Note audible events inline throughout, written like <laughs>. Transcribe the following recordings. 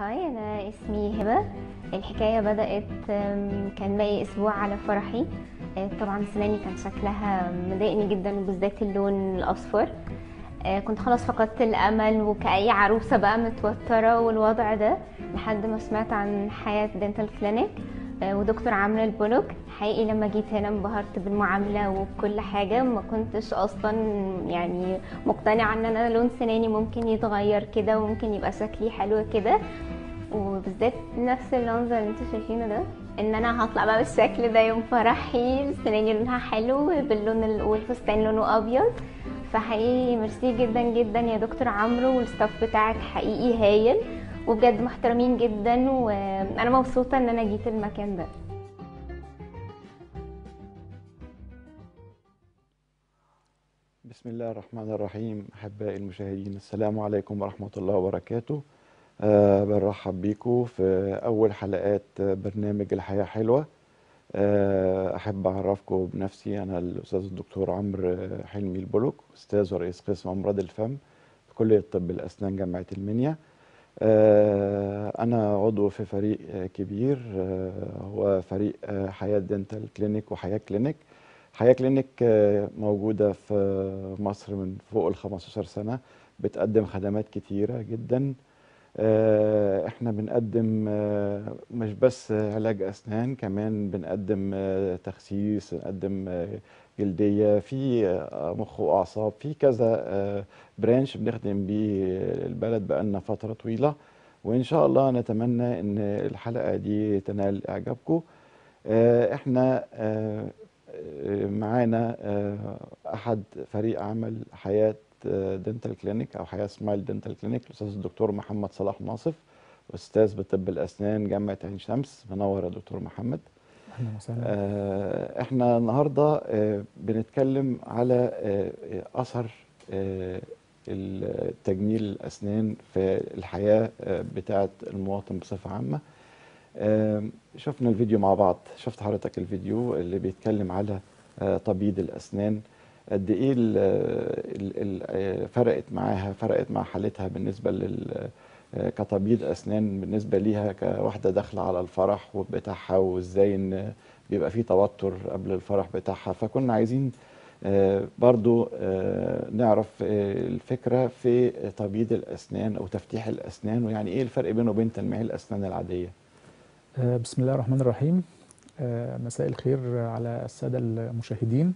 hi أنا اسمي هبة. الحكاية بدأت أم، كان باقي أسبوع على فرحي. أه، طبعا سناني كان شكلها مضايقني جدا وبالذات اللون الأصفر. أه، كنت خلاص فقدت الأمل وكأي عروسة بقى متوترة والوضع ده لحد ما سمعت عن حياة Dental Clinic أه، ودكتور عمرو البولوك حقيقي لما جيت هنا انبهرت بالمعاملة وبكل حاجة. ما كنتش أصلا يعني مقتنعة إن أنا لون سناني ممكن يتغير كده وممكن يبقى شكلي حلو كده. وبالذات نفس المنظر اللي أنتوا شايفينه ده إن أنا هطلع بقى بالشكل ده يوم فرحي. سناني لونها حلو باللون ال- والفستان لونه أبيض. فحقيقي ميرسي جدا جدا يا دكتور عمرو والستاف بتاعك. حقيقي هايل. وبجد محترمين جدا وأنا مبسوطة إن أنا جيت المكان ده. بسم الله الرحمن الرحيم أحبائي المشاهدين السلام عليكم ورحمة الله وبركاته. أه بنرحب بيكم في أول حلقات برنامج الحياة حلوة. أه أحب أعرفكم بنفسي أنا الأستاذ الدكتور عمرو حلمي البلوك أستاذ ورئيس قسم أمراض الفم في كلية طب الأسنان جامعة المنيا. أنا عضو في فريق آه، كبير آه، هو فريق آه، حياة Dental Clinic وحياة Clinic. حياة كلينيك آه، موجودة في مصر من فوق ال 15 سنة بتقدم خدمات كتيرة جدا. آه، إحنا بنقدم آه، مش بس علاج أسنان كمان بنقدم آه، تخسيس بنقدم آه، جلدية في آه، مخ وأعصاب في كذا آه، برانش بنخدم بيه البلد بقالنا فترة طويلة وإن شاء الله نتمنى إن الحلقة دي تنال إعجابكم. آه، إحنا آه، آه، معانا آه، أحد فريق عمل حياة Dental Clinic أو حياه Smile Dental Clinic الأستاذ الدكتور محمد صلاح ناصف أستاذ بطب الأسنان جامعة عين شمس. منور يا دكتور محمد. أهلا وسهلا. آه، إحنا النهارده آه، بنتكلم على آه، أثر التجميل الأسنان في الحياة بتاعة المواطن بصفة عامة. شفنا الفيديو مع بعض. شفت حضرتك الفيديو اللي بيتكلم على تبييض الأسنان. قد ال- آه، فرقت معاها فرقت مع حالتها بالنسبة لل آه، كتبييض أسنان بالنسبة ليها كواحدة داخلة على الفرح بتاعها وإزاي إن بيبقى فيه توتر قبل الفرح بتاعها. فكنا عايزين آه، برضو نعرف الفكرة في تبييض الأسنان أو تفتيح الأسنان ويعني إيه الفرق بينه وبين تلميع الأسنان العادية؟ آه، بسم الله الرحمن الرحيم. مساء الخير على السادة المشاهدين.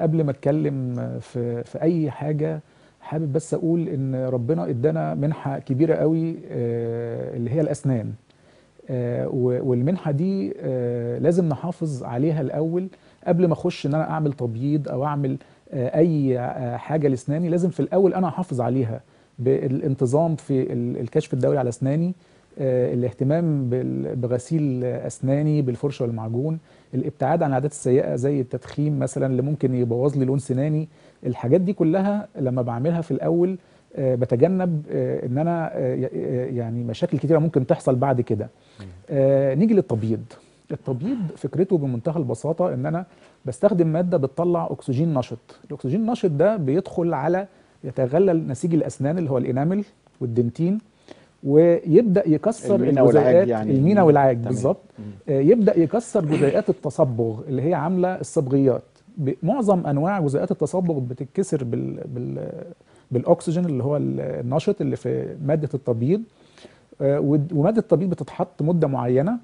قبل ما اتكلم في في أي حاجة حابب بس أقول إن ربنا إدانا منحة كبيرة قوي آه، اللي هي الأسنان. آه، و- والمنحة دي آه، لازم نحافظ عليها الأول قبل ما أخش إن أنا أعمل تبييض أو أعمل آه، أي آه، حاجة لأسناني. لازم في الأول أنا أحافظ عليها بالانتظام في ال- الكشف الدوري على أسناني. آه، الاهتمام بال- بغسيل أسناني بالفرشه والمعجون الابتعاد عن العادات السيئة زي التدخين مثلا اللي ممكن يبوظ لي لون سناني الحاجات دي كلها لما بعملها في الأول آه، بتجنب آه، إن أنا آه، آه، يعني مشاكل كتيرة ممكن تحصل بعد كده. آه، نيجي للتبييض. التبييض فكرته بمنتهى البساطة إن أنا بستخدم مادة بتطلع أكسجين نشط. الأكسجين النشط ده بيدخل على يتغلل نسيج الأسنان اللي هو الانامل والدنتين ويبدأ يكسر المينا والعاج الجزيئات يعني. المينا والعاج. بالظبط. آه، يبدأ يكسر جزيئات التصبغ اللي هي عاملة الصبغيات معظم أنواع جزيئات التصبغ بتتكسر بال بال بالأكسجين اللي هو ال- النشط اللي في مادة التبييض آه، ومادة التبييض بتتحط مدة معينة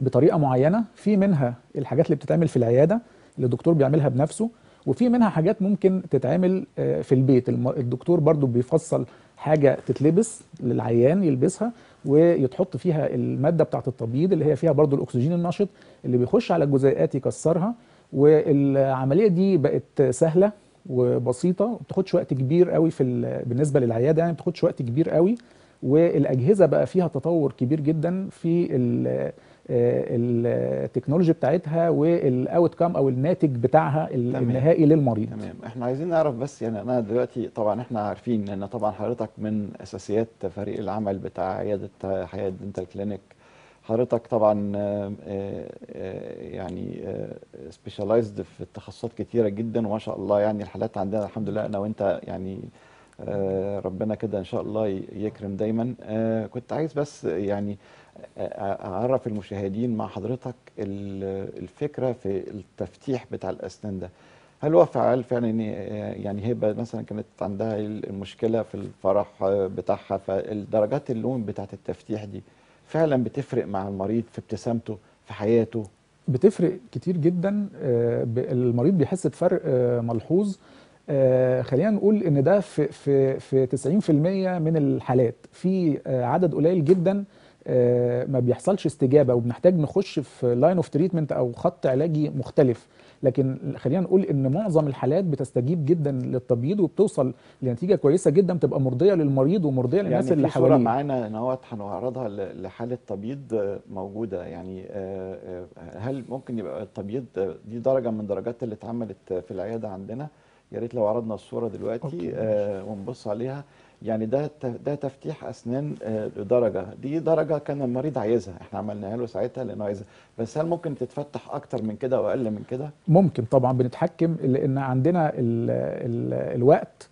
بطريقة معينة في منها الحاجات اللي بتتعمل في العيادة اللي الدكتور بيعملها بنفسه وفي منها حاجات ممكن تتعمل آه، في البيت. الدكتور برضو بيفصل حاجة تتلبس للعيان يلبسها ويتحط فيها المادة بتاعة التبييض اللي هي فيها برضو الأكسجين النشط اللي بيخش على الجزيئات يكسرها. والعملية دي بقت سهلة وبسيطة وما بتاخدش وقت كبير قوي في ال- بالنسبة للعيادة يعني ما بتاخدش وقت كبير قوي. والأجهزة بقى فيها تطور كبير جدا في ال technology بتاعتها وال outcome أو الناتج بتاعها. النهائي للمريض. تمام. إحنا عايزين نعرف بس يعني أنا دلوقتي طبعا إحنا عارفين إن طبعا حضرتك من أساسيات فريق العمل بتاع عيادة حياة Dental Clinic حضرتك طبعا آه، آه، آه، يعني specialized في تخصصات كتيرة جدا وما شاء الله يعني الحالات عندنا الحمد لله أنا وأنت يعني آه، ربنا كده إن شاء الله يكرم دايما. آه، كنت عايز بس يعني آه، أعرف المشاهدين مع حضرتك ال- الفكرة في التفتيح بتاع الأسنان ده. هل هو فعال فعلا؟ آه، يعني هبه مثلا كانت عندها المشكلة في الفرح بتاعها فالدرجات اللون بتاعت التفتيح دي فعلا بتفرق مع المريض في ابتسامته في حياته؟ بتفرق كتير جدا. آه، المريض بيحس بفرق آه، ملحوظ. آه، خلينا نقول إن ده في في في 90% من الحالات. في عدد قليل جدا ما بيحصلش استجابة وبنحتاج نخش في line of treatment أو خط علاجي مختلف. لكن خلينا نقول إن معظم الحالات بتستجيب جدا للتبييض وبتوصل لنتيجة كويسة جدا بتبقى مرضية للمريض ومرضية للناس يعني اللي في صورة حواليه. معانا نوات هنعرضها ل- لحالة تبييض آه، موجودة. يعني آه، آه، هل ممكن يبقى التبييض آه، دي درجة من درجات اللي اتعملت آه، في العيادة عندنا؟ يا ريت لو عرضنا الصورة دلوقتي آه، ونبص عليها. يعني ده ده تفتيح أسنان آه، درجة دي درجة كان المريض عايزها. إحنا عملناها له ساعتها لأنه عايزها. بس هل ممكن تتفتح أكتر من كده أو أقل من كده؟ ممكن طبعا بنتحكم لأن عندنا ال ال الوقت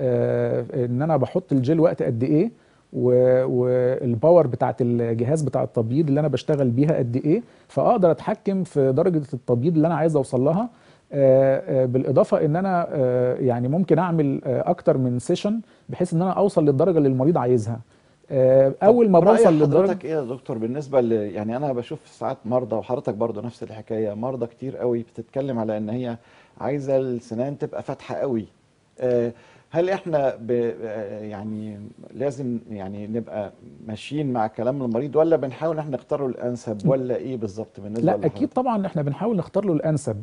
آه، إن أنا بحط الجل وقت قد إيه والباور بتاعت الجهاز بتاع التبييض اللي أنا بشتغل بيها قد إيه فأقدر أتحكم في درجة التبييض اللي أنا عايز أوصل لها. بالإضافة إن أنا آه، يعني ممكن أعمل آه، أكتر من سيشن بحيث إن أنا أوصل للدرجة اللي المريض عايزها. آه، أول ما بوصل للدرجة حضرتك إيه يا دكتور بالنسبة ل... يعني أنا بشوف ساعات مرضى وحضرتك برضو نفس الحكاية مرضى كتير قوي بتتكلم على إن هي عايزة السنان تبقى فاتحة قوي. آه، هل إحنا ب... آه، يعني لازم يعني نبقى ماشيين مع كلام المريض ولا بنحاول إحنا نختار له الأنسب ولا إيه بالظبط بالنسبة لا؟ أكيد طبعا إحنا بنحاول نختار له الأنسب. آه،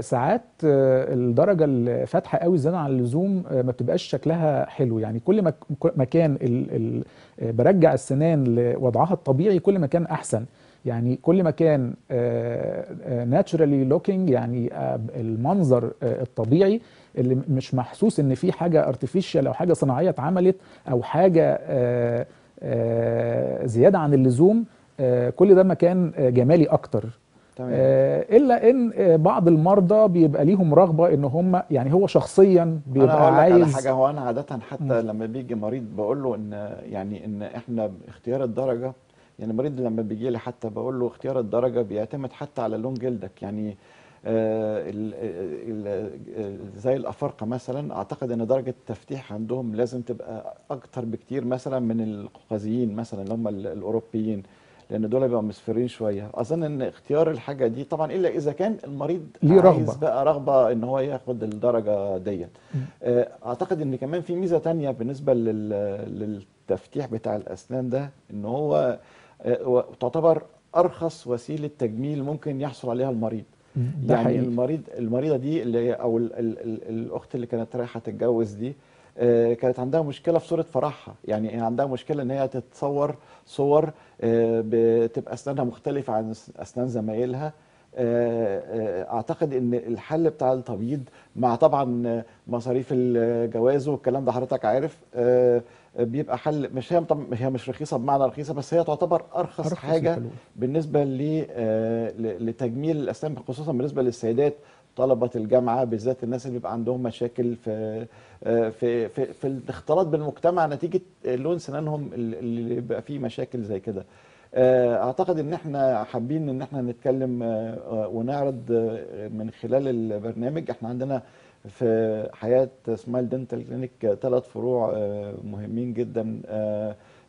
ساعات آه، الدرجة الفاتحه قوي زيادة عن اللزوم آه، ما بتبقاش شكلها حلو. يعني كل ما كان آه، برجع السنان لوضعها الطبيعي كل ما كان أحسن. يعني كل ما كان naturally looking يعني آه، المنظر آه، الطبيعي اللي مش محسوس إن في حاجة artificial أو حاجة صناعية اتعملت أو حاجة آه، آه، زيادة عن اللزوم آه، كل ده مكان آه، جمالي أكتر. تمام. آه، إلا إن آه، بعض المرضى بيبقى ليهم رغبة إن هم يعني هو شخصيا بيبقى هقول لك على عايز حاجة. هو أنا عادة حتى مم. لما بيجي مريض بقول له إن يعني إن إحنا اختيار الدرجة يعني المريض لما بيجي لي حتى بقول له اختيار الدرجة بيعتمد حتى على لون جلدك. يعني آه ال ال ال زي الأفارقة مثلا أعتقد إن درجة التفتيح عندهم لازم تبقى أكتر بكتير مثلا من القوقازيين مثلا اللي هم ال- الأوروبيين. لأن دول بيبقوا مصفرين شوية. أظن إن اختيار الحاجة دي طبعا إلا إذا كان المريض ليه عايز رغبة. بقى رغبة إن هو ياخد الدرجة ديت. آه، أعتقد إن كمان في ميزة تانية بالنسبة لل- للتفتيح بتاع الأسنان ده إن هو آه، تعتبر أرخص وسيلة تجميل ممكن يحصل عليها المريض. يعني حقيقي. المريض المريضة دي اللي أو ال ال ال الأخت اللي كانت رايحة تتجوز دي كانت عندها مشكلة في صورة فرحها. يعني عندها مشكلة إن هي تتصور صور آه، بتبقى أسنانها مختلفة عن أسنان زمايلها. آه، آه، أعتقد إن الحل بتاع التبييض مع طبعا آه، مصاريف الجواز والكلام ده حضرتك عارف آه، آه، بيبقى حل. مش هي طب هي مش رخيصة بمعنى رخيصة بس هي تعتبر أرخص, أرخص حاجة الحلول. بالنسبة آه، لتجميل الأسنان خصوصا بالنسبة للسيدات. طلبة الجامعة بالذات الناس اللي بيبقى عندهم مشاكل في آه، في في, في الاختلاط بالمجتمع نتيجة لون سنانهم اللي بيبقى فيه مشاكل زي كده. آه، أعتقد إن إحنا حابين إن إحنا نتكلم آه، ونعرض من خلال البرنامج. إحنا عندنا في حياة smile dental clinic ثلاث فروع مهمين جدا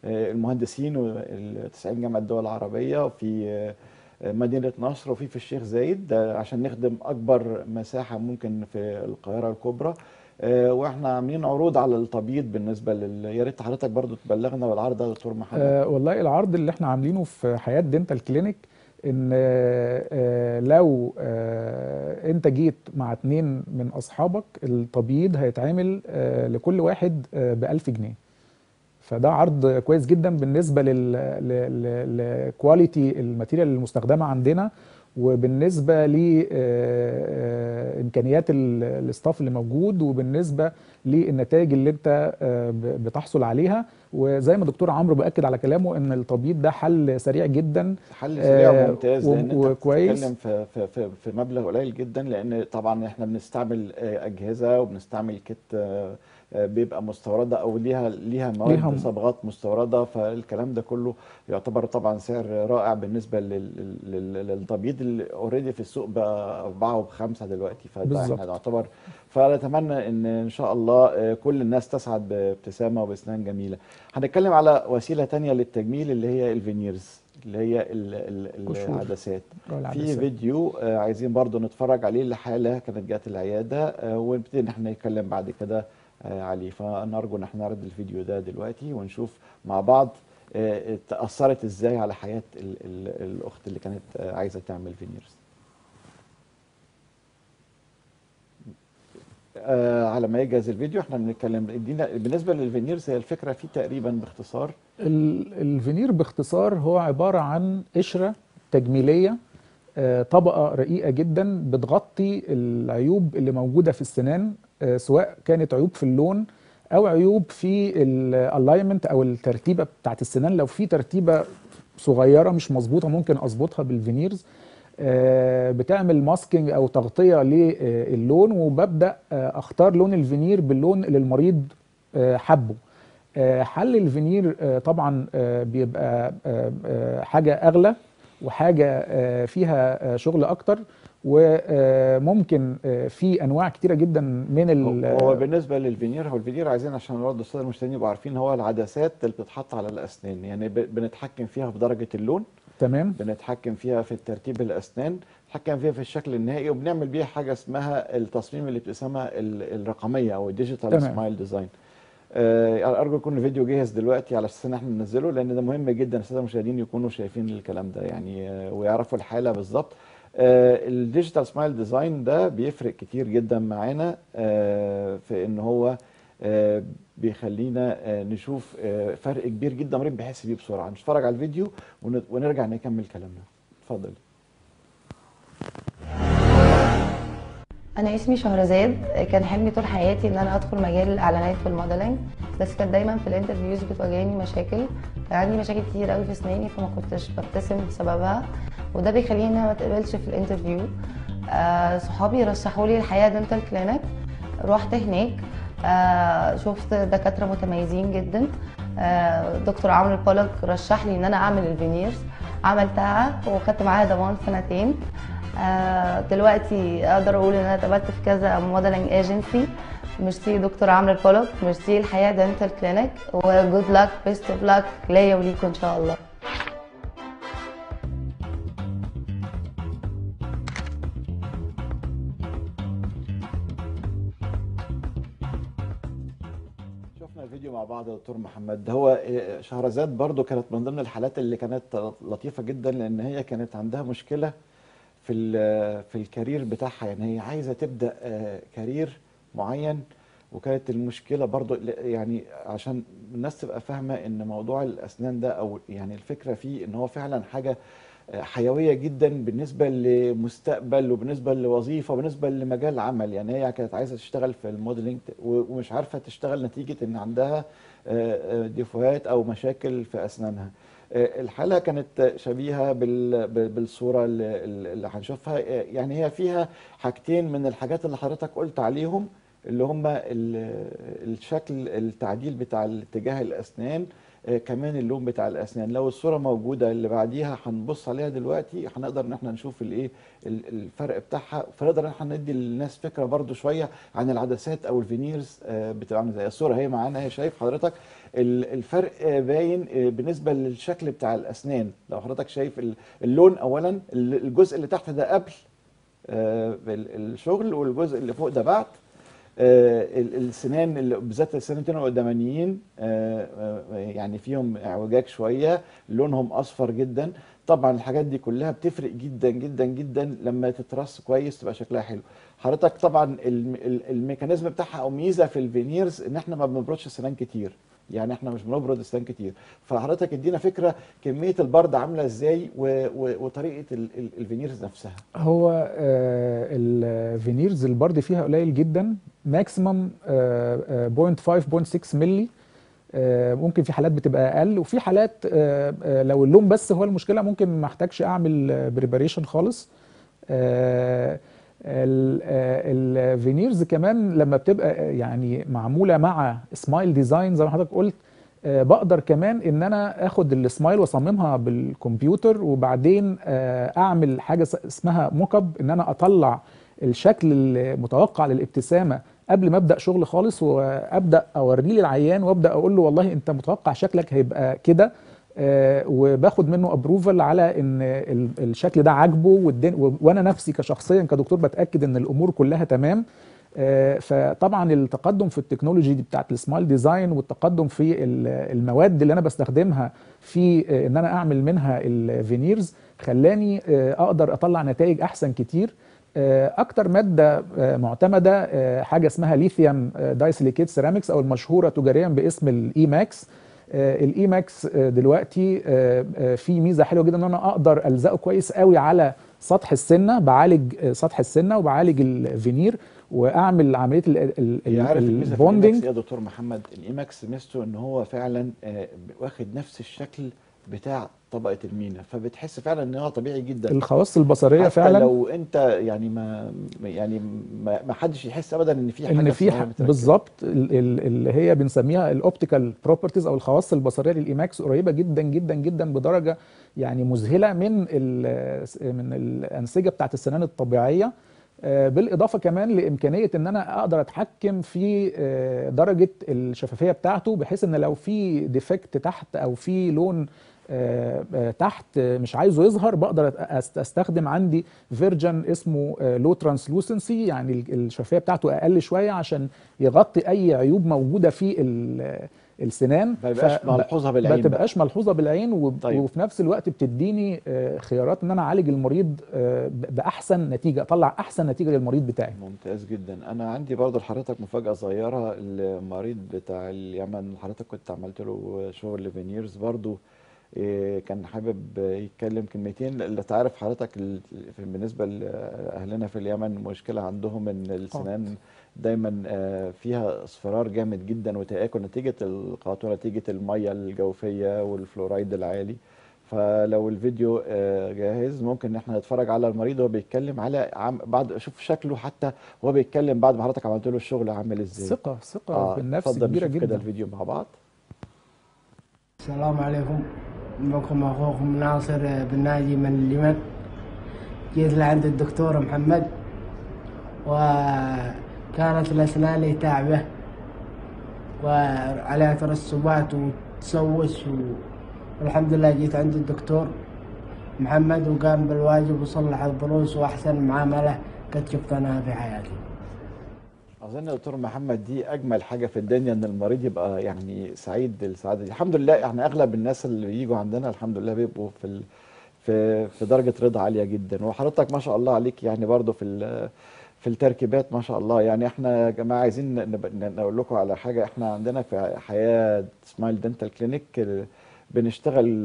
المهندسين والتسعين جامعة الدول العربية وفي مدينة نصر وفي في الشيخ زايد عشان نخدم أكبر مساحة ممكن في القاهرة الكبرى. آه، وإحنا عاملين عروض على التبييض بالنسبة لل يا ريت حضرتك برضو تبلغنا بالعرض ده يا دكتور محمد. آه والله العرض اللي إحنا عاملينه في حياة dental clinic إن آه آه لو آه أنت جيت مع اتنين من أصحابك التبييض هيتعمل آه لكل واحد آه بألف جنيه. فده عرض كويس جدا بالنسبة لل quality ال material المستخدمة عندنا وبالنسبة لإمكانيات ال staff اللي موجود وبالنسبة للنتائج اللي أنت آه، بتحصل عليها وزي ما دكتور عمرو بأكد على كلامه إن التبييض ده حل سريع جدا حل سريع آه، وممتاز لأن أنت وكويس. بتتكلم في في في مبلغ قليل جدا لأن طبعا إحنا بنستعمل آه، أجهزة وبنستعمل كت آه، آه، بيبقى مستوردة أو ليها ليها مواد صبغات مستوردة فالكلام ده كله يعتبر طبعا سعر رائع بالنسبة لل- لل- للتبييض اللي اوريدي في السوق بقى أربعة وبخمسة دلوقتي فده. إحنا نعتبر فنتمنى إن إن شاء الله آه، كل الناس تسعد بابتسامة وبإسنان جميلة هنتكلم على وسيلة تانية للتجميل اللي هي ال veneers اللي هي ال- ال- قشور. العدسات في. فيديو آه، عايزين برضو نتفرج عليه لحالة كانت جات العيادة آه، ونبتدي إن إحنا نتكلم بعد كده عليه فنرجو إن إحنا نعرض الفيديو ده دلوقتي ونشوف مع بعض آه، تأثرت إزاي على حياة ال ال الأخت اللي كانت آه، عايزة تعمل veneers آه على ما يجهز الفيديو إحنا بنتكلم إدينا بالنسبة لل veneers هي الفكرة فيه تقريبا باختصار. ال- الفينير باختصار هو عبارة عن قشرة تجميلية آه، طبقة رقيقة جدا بتغطي العيوب اللي موجودة في السنان آه، سواء كانت عيوب في اللون أو عيوب في ال alignment أو الترتيبة بتاعت السنان. لو في ترتيبة صغيرة مش مظبوطة ممكن أظبطها بال veneers آه، بتعمل masking أو تغطية للون وببدأ آه، أختار لون الفينير باللون اللي المريض آه، حبه. آه، حل الفينير آه، طبعا آه، بيبقى آه، آه، حاجة أغلى وحاجة آه، فيها آه، شغل أكتر. وممكن آه، في أنواع كتيرة جدا من ال هو بالنسبة للفينير هو الفينير عايزين عشان برضه السادة المشاهدين يبقوا عارفين هو العدسات اللي بتتحط على الأسنان يعني بنتحكم فيها في درجة اللون تمام. بنتحكم فيها في ترتيب الأسنان بنتحكم فيها في الشكل النهائي وبنعمل بيها حاجة اسمها التصميم اللي بتسمى ال- الرقمية أو ال digital. smile design أرجو يكون الفيديو جاهز دلوقتي على أساس إن إحنا ننزله لأن ده مهم جدا السادة المشاهدين يكونوا شايفين الكلام ده يعني آه، ويعرفوا الحالة بالظبط. ال digital smile design ده بيفرق كتير جدا معانا آه، في إن هو آه، بيخلينا آه، نشوف آه، فرق كبير جدا مريض بيحس بيه بسرعة. نتفرج على الفيديو ون- ونرجع نكمل كلامنا. اتفضل أنا اسمي شهرزاد. كان حلمي طول حياتي إن أنا أدخل مجال الإعلانات وال modeling بس كان دايما في ال interviews بتواجهني مشاكل كان عندي مشاكل كتير قوي في أسناني فما كنتش ببتسم بسببها. وده بيخليني ان أنا ما اتقبلش في ال interview. آه صحابي رشحوا لي الحياة dental clinic رحت هناك. آه شفت دكاترة متميزين جدا. آه دكتور عمرو البولك رشح لي إن أنا أعمل ال veneers عملتها وخدت معاها ضمان سنتين. دلوقتي أقدر أقول إن أنا اتقبلت في كذا modeling agency merci دكتور عمرو البولك ميرسي الحياة dental clinic و good luck best of luck ليا وليكم إن شاء الله. بعض يا دكتور محمد. هو آه، شهرزاد برضو كانت من ضمن الحالات اللي كانت لطيفة جدا لأن هي كانت عندها مشكلة في ال- في ال career بتاعها. يعني هي عايزة تبدأ آه، career معين وكانت المشكلة برضو يعني عشان الناس تبقى فاهمة إن موضوع الأسنان ده أو يعني الفكرة فيه إن هو فعلا حاجة آه، حيوية جدا بالنسبة لمستقبل وبالنسبة لوظيفة وبالنسبة لمجال عمل. يعني هي كانت عايزة تشتغل في ال modeling ومش عارفة تشتغل نتيجة إن عندها آه، آه، ديفوهات أو مشاكل في أسنانها. آه، الحالة كانت شبيهة بال- بال- بالصورة اللي هنشوفها. آه، يعني هي فيها حاجتين من الحاجات اللي حضرتك قلت عليهم اللي هم ال- الشكل التعديل بتاع اتجاه الأسنان آه، كمان اللون بتاع الأسنان. لو الصورة موجودة اللي بعديها هنبص عليها دلوقتي هنقدر إن إحنا نشوف الايه ال- الفرق بتاعها. فنقدر إن إحنا ندي للناس فكرة برضو شوية عن العدسات أو الفينيرز آه، بتبقى عاملة إزاي الصورة هي معانا هي شايف حضرتك. ال- الفرق آه، باين آه، بالنسبة للشكل بتاع الأسنان. لو حضرتك شايف ال- اللون اولا ال- الجزء اللي تحت ده قبل آه، ال- الشغل والجزء اللي فوق ده بعد. آه، السنان اللي بالذات السنتين القدامانيين آه، آه، يعني فيهم اعوجاج شوية لونهم أصفر جدا. طبعا الحاجات دي كلها بتفرق جدا جدا جدا لما تترص كويس تبقى شكلها حلو. حضرتك طبعا الم- ال- ال mechanism بتاعها أو ميزة في ال veneers إن إحنا ما بنبردش السنان كتير. يعني إحنا مش بنبرد السنان كتير. فحضرتك ادينا فكرة كمية البرد عاملة إزاي وطريقة ال- ال- ال veneers نفسها. هو آه، ال veneers البرد فيها قليل جدا maximum 0.5 0.6 ملي آه، ممكن في حالات بتبقى أقل. وفي حالات آه، آه، لو اللون بس هو المشكلة ممكن ما احتاجش أعمل preparation خالص. آه، ال- veneers كمان لما بتبقى يعني معمولة مع smile design زي ما حضرتك قلت بقدر كمان إن أنا آخد السمايل وأصممها بالكمبيوتر. وبعدين أعمل حاجة اسمها mock up إن أنا أطلع الشكل المتوقع للابتسامة. قبل ما أبدأ شغل خالص وأبدأ اوريه للعيان وأبدأ أقول له والله أنت متوقع شكلك هيبقى كده آه، وباخد منه approval على إن ال- الشكل ده عاجبه وأنا نفسي كشخصيا كدكتور بتأكد إن الأمور كلها تمام. آه، فطبعا التقدم في التكنولوجي دي بتاعت ال smile design والتقدم في ال- المواد اللي أنا بستخدمها في آه، إن أنا أعمل منها ال veneers خلاني أقدر أطلع نتائج أحسن كتير. أكتر مادة آه، معتمدة آه، حاجة اسمها lithium disilicate ceramics أو المشهورة تجاريا باسم ال E.max ال E-max دلوقتي آه، آه، في ميزة حلوة جدا إن أنا أقدر ألزقه كويس قوي على سطح السنة بعالج آه، سطح السنة وبعالج الفينير وأعمل عملية ال bonding يا دكتور محمد ال E-max ميزته إن هو فعلا آه، واخد نفس الشكل بتاع طبقة المينا فبتحس فعلا إن هو طبيعي جدا. الخواص البصرية حتى فعلا؟ لو أنت يعني ما يعني ما, حدش يحس ابدا إن في حاجة إن في. بالظبط ال- ال- اللي هي بنسميها ال optical properties أو الخواص البصرية لل E-max قريبة جدا جدا جدا بدرجة يعني مذهلة من من الأنسجة بتاعت السنان الطبيعية. آه، بالإضافة كمان لإمكانية إن أنا أقدر أتحكم في آه، درجة الشفافية بتاعته بحيث إن لو في defect تحت أو في لون تحت آه، مش عايزه يظهر بقدر أستخدم عندي version اسمه low translucency يعني ال- الشفافية بتاعته أقل شوية عشان يغطي أي عيوب موجودة في ال- السنان ما يبقاش ف- ملحوظة ما بالعين بقى. تبقاش ملحوظة بالعين وب... طيب. وفي نفس الوقت بتديني آه، خيارات إن أنا أعالج المريض آه، بأحسن نتيجة أطلع أحسن نتيجة للمريض بتاعي ممتاز جدا أنا عندي برضه لحضرتك مفاجأة صغيرة المريض بتاع اليمن حضرتك كنت عملت له شغل veneers برضه إيه، كان حابب يتكلم كلمتين. اللي تعرف حضرتك بالنسبة لأهلنا في اليمن مشكلة عندهم إن السنان دايما آه، فيها اصفرار جامد جدا وتآكل نتيجة القاطورة نتيجة المية الجوفية والفلورايد العالي. فلو الفيديو آه، جاهز ممكن إن إحنا نتفرج على المريض وهو بيتكلم على عم بعد شوف شكله حتى وهو بيتكلم بعد ما حضرتك عملت له الشغل عامل إزاي. ثقة ثقة آه، بالنفس كبيرة نشوف كده جدا. الفيديو مع بعض. السلام عليكم. معكم اخوكم ناصر بن ناجي من اليمن جيت لعند الدكتور محمد وكانت الأسنان لي تعبة وعليها ترسبات وتسوس. والحمد لله جيت عند الدكتور محمد وقام بالواجب وصلح الضروس وأحسن معاملة قد شفتها في حياتي أظن يا دكتور محمد دي أجمل حاجة في الدنيا إن المريض يبقى يعني سعيد السعاده دي. الحمد لله إحنا أغلب الناس اللي بيجوا عندنا الحمد لله بيبقوا في ال... في في درجة رضا عالية جدا. وحضرتك ما شاء الله عليك يعني برضو في ال... في التركيبات ما شاء الله. يعني إحنا يا جماعة عايزين نقول لكم على حاجة. إحنا عندنا في حياة Smile Dental Clinic بنشتغل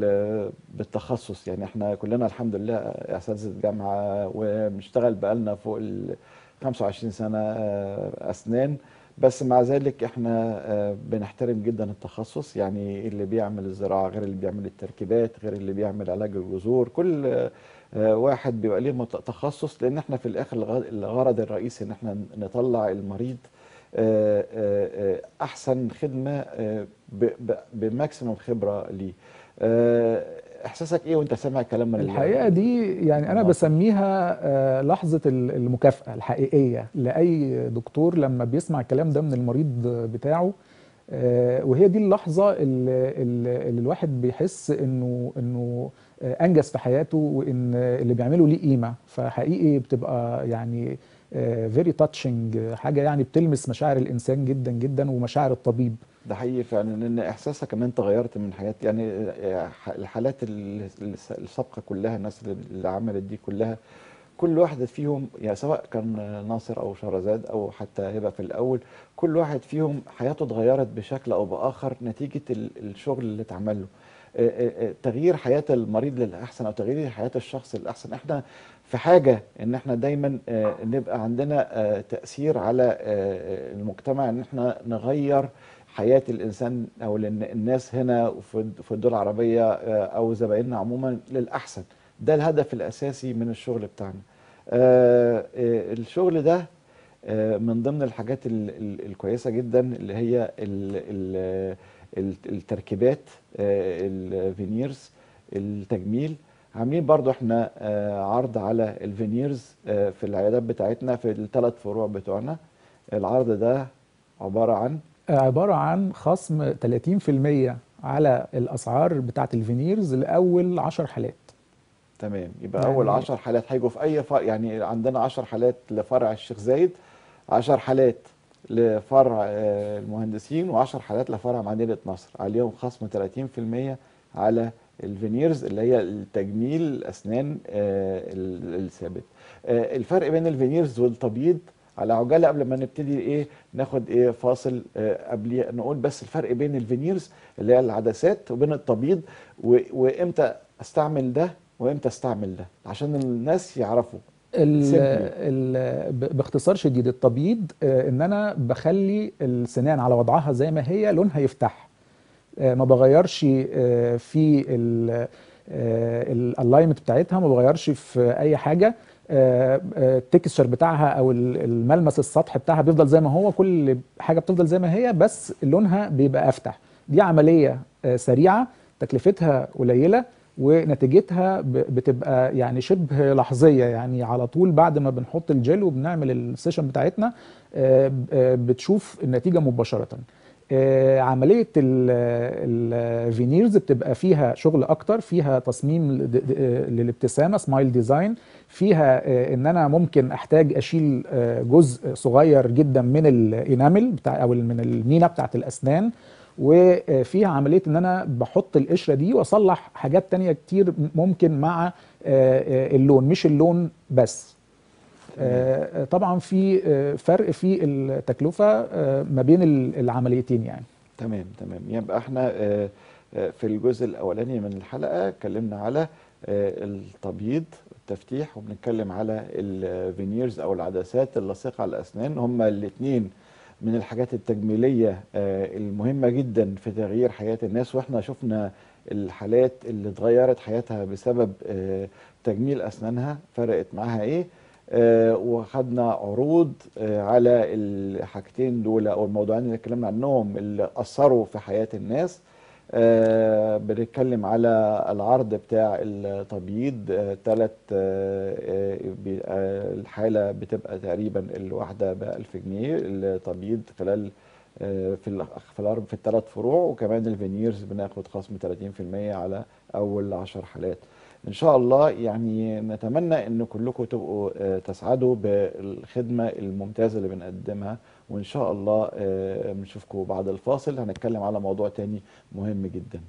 بالتخصص. يعني إحنا كلنا الحمد لله اساتذه جامعه وبنشتغل بقالنا فوق ال 25 سنة آه، أسنان. بس مع ذلك إحنا آه، بنحترم جدا التخصص يعني اللي بيعمل الزراعة غير اللي بيعمل التركيبات غير اللي بيعمل علاج الجذور. كل آه، واحد بيبقى ليه تخصص لأن إحنا في الآخر الغ- الغرض الرئيسي إن إحنا نطلع المريض أحسن خدمة بماكسيموم خبرة ليه. إحساسك إيه وأنت سامع كلام من ال- الحقيقة دي يعني أنا. بسميها آه، لحظة ال- المكافأة الحقيقية لأي دكتور لما بيسمع الكلام ده من المريض بتاعه آه، وهي دي اللحظة اللي, اللي اللي الواحد بيحس إنه إنه آه، أنجز في حياته وإن اللي بيعمله ليه قيمة فحقيقي بتبقى يعني very touching حاجة يعني بتلمس مشاعر الإنسان جدا جدا ومشاعر الطبيب ده حقيقي فعلا ان إحساسك إن أنت غيرت من حياه يعني الحالات ال- الس- السابقة كلها الناس اللي- عملت دي كلها كل واحد فيهم يعني سواء كان ناصر أو شهرزاد أو حتى هبة في الأول كل واحد فيهم حياته اتغيرت بشكل أو بآخر نتيجة ال- الشغل اللي اتعمل له. تغيير حياة المريض للأحسن أو تغيير حياة الشخص للأحسن. إحنا في حاجة إن إحنا دايما نبقى عندنا تأثير على المجتمع إن إحنا نغير حياة الإنسان أو الناس هنا في الدول العربية آه، أو زبايننا عموما للأحسن. ده الهدف الأساسي من الشغل بتاعنا. آه، آه، الشغل ده من ضمن الحاجات ال- ال- الكويسة جدا اللي هي ال- ال- ال- التركيبات ال veneers التجميل. عاملين برضو إحنا عرض على ال veneers في العيادات بتاعتنا في الثلاث فروع بتوعنا. العرض ده عبارة عن عبارة عن خصم 30% على الأسعار بتاعة ال veneers لأول 10 حالات. تمام. يبقى يعني- اول 10 حالات هيجوا في أي فرع يعني عندنا 10 حالات لفرع الشيخ زايد 10 حالات لفرع آه، المهندسين و10 حالات لفرع مدينة نصر. عليهم خصم 30% على ال veneers اللي هي التجميل الاسنان آه، ال- الثابت. آه، الفرق بين ال veneers والتبييض على عجالة قبل ما نبتدي إيه ناخد إيه فاصل آه، قبل نقول بس الفرق بين ال veneers اللي هي العدسات وبين التبييض وإمتى أستعمل ده وإمتى أستعمل ده عشان الناس يعرفوا. ال Simply. ال ب- باختصار شديد التبييض آه، إن أنا بخلي السنان على وضعها زي ما هي لونها يفتح. آه، ما بغيرش آه، في الالاينمنت بتاعتها ما بغيرش في أي حاجة. التكستشر بتاعها أو ال- الملمس السطح بتاعها بيفضل زي ما هو كل حاجة بتفضل زي ما هي بس لونها بيبقى أفتح. دي عملية آه، سريعة تكلفتها قليلة ونتيجتها بتبقى يعني شبه لحظية. يعني على طول بعد ما بنحط الجل وبنعمل ال session بتاعتنا آه، آه، بتشوف النتيجة مباشرة. آه، عملية ال- ال veneers بتبقى فيها شغل أكتر فيها تصميم آه، للابتسامة smile design فيها آه، إن أنا ممكن أحتاج أشيل آه، جزء صغير جدا من ال enamel بتاع أو من المينا بتاعت الأسنان. وفيها عملية إن أنا بحط القشرة دي وأصلح حاجات تانية كتير ممكن مع آه، اللون مش اللون بس. طبعا في فرق في التكلفة ما بين ال- العمليتين يعني. تمام تمام. يبقى إحنا في الجزء الأولاني من الحلقة اتكلمنا على التبييض والتفتيح وبنتكلم على الفينيرز أو العدسات اللاصقه على الأسنان. هما الاثنين من الحاجات التجميلية آه، المهمة جدا في تغيير حياة الناس. وإحنا شفنا الحالات اللي اتغيرت حياتها بسبب آه، تجميل أسنانها. فرقت معاها إيه؟ آه، وخدنا عروض آه، على الحاجتين دول أو الموضوعين اللي اتكلمنا عنهم اللي أثروا في حياة الناس. آه، بنتكلم على العرض بتاع التبييض. ثلاث الحالة بتبقى تقريبا الواحدة ب 1000 جنيه التبييض خلال آه، في في في الثلاث فروع. وكمان الفينيرز بناخد خصم 30% على أول 10 حالات. إن شاء الله يعني نتمنى إن كلكم تبقوا آه، تسعدوا بالخدمة الممتازة اللي بنقدمها وإن شاء الله آه، بنشوفكم بعد الفاصل. هنتكلم على موضوع تاني مهم جدا.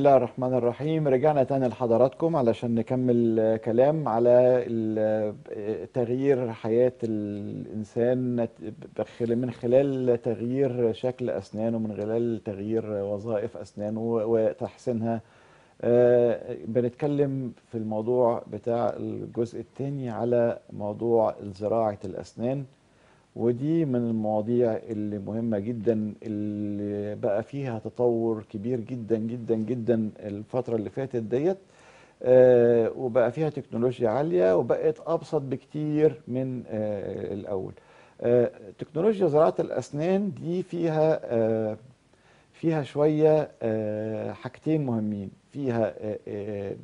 الله الرحمن الرحيم. رجعنا تاني لحضراتكم علشان نكمل كلام على تغيير حياة الإنسان من خلال تغيير شكل أسنانه من خلال تغيير وظائف أسنانه وتحسينها. آه، بنتكلم في الموضوع بتاع الجزء الثاني على موضوع زراعة الأسنان. ودي من المواضيع اللي مهمة جدا اللي بقى فيها تطور كبير جدا جدا جدا الفترة اللي فاتت ديت. آه، وبقى فيها تكنولوجيا عالية وبقت أبسط بكتير من آه، الأول. آه، تكنولوجيا زراعة الأسنان دي فيها آه، فيها شوية آه، حاجتين مهمين. فيها آه،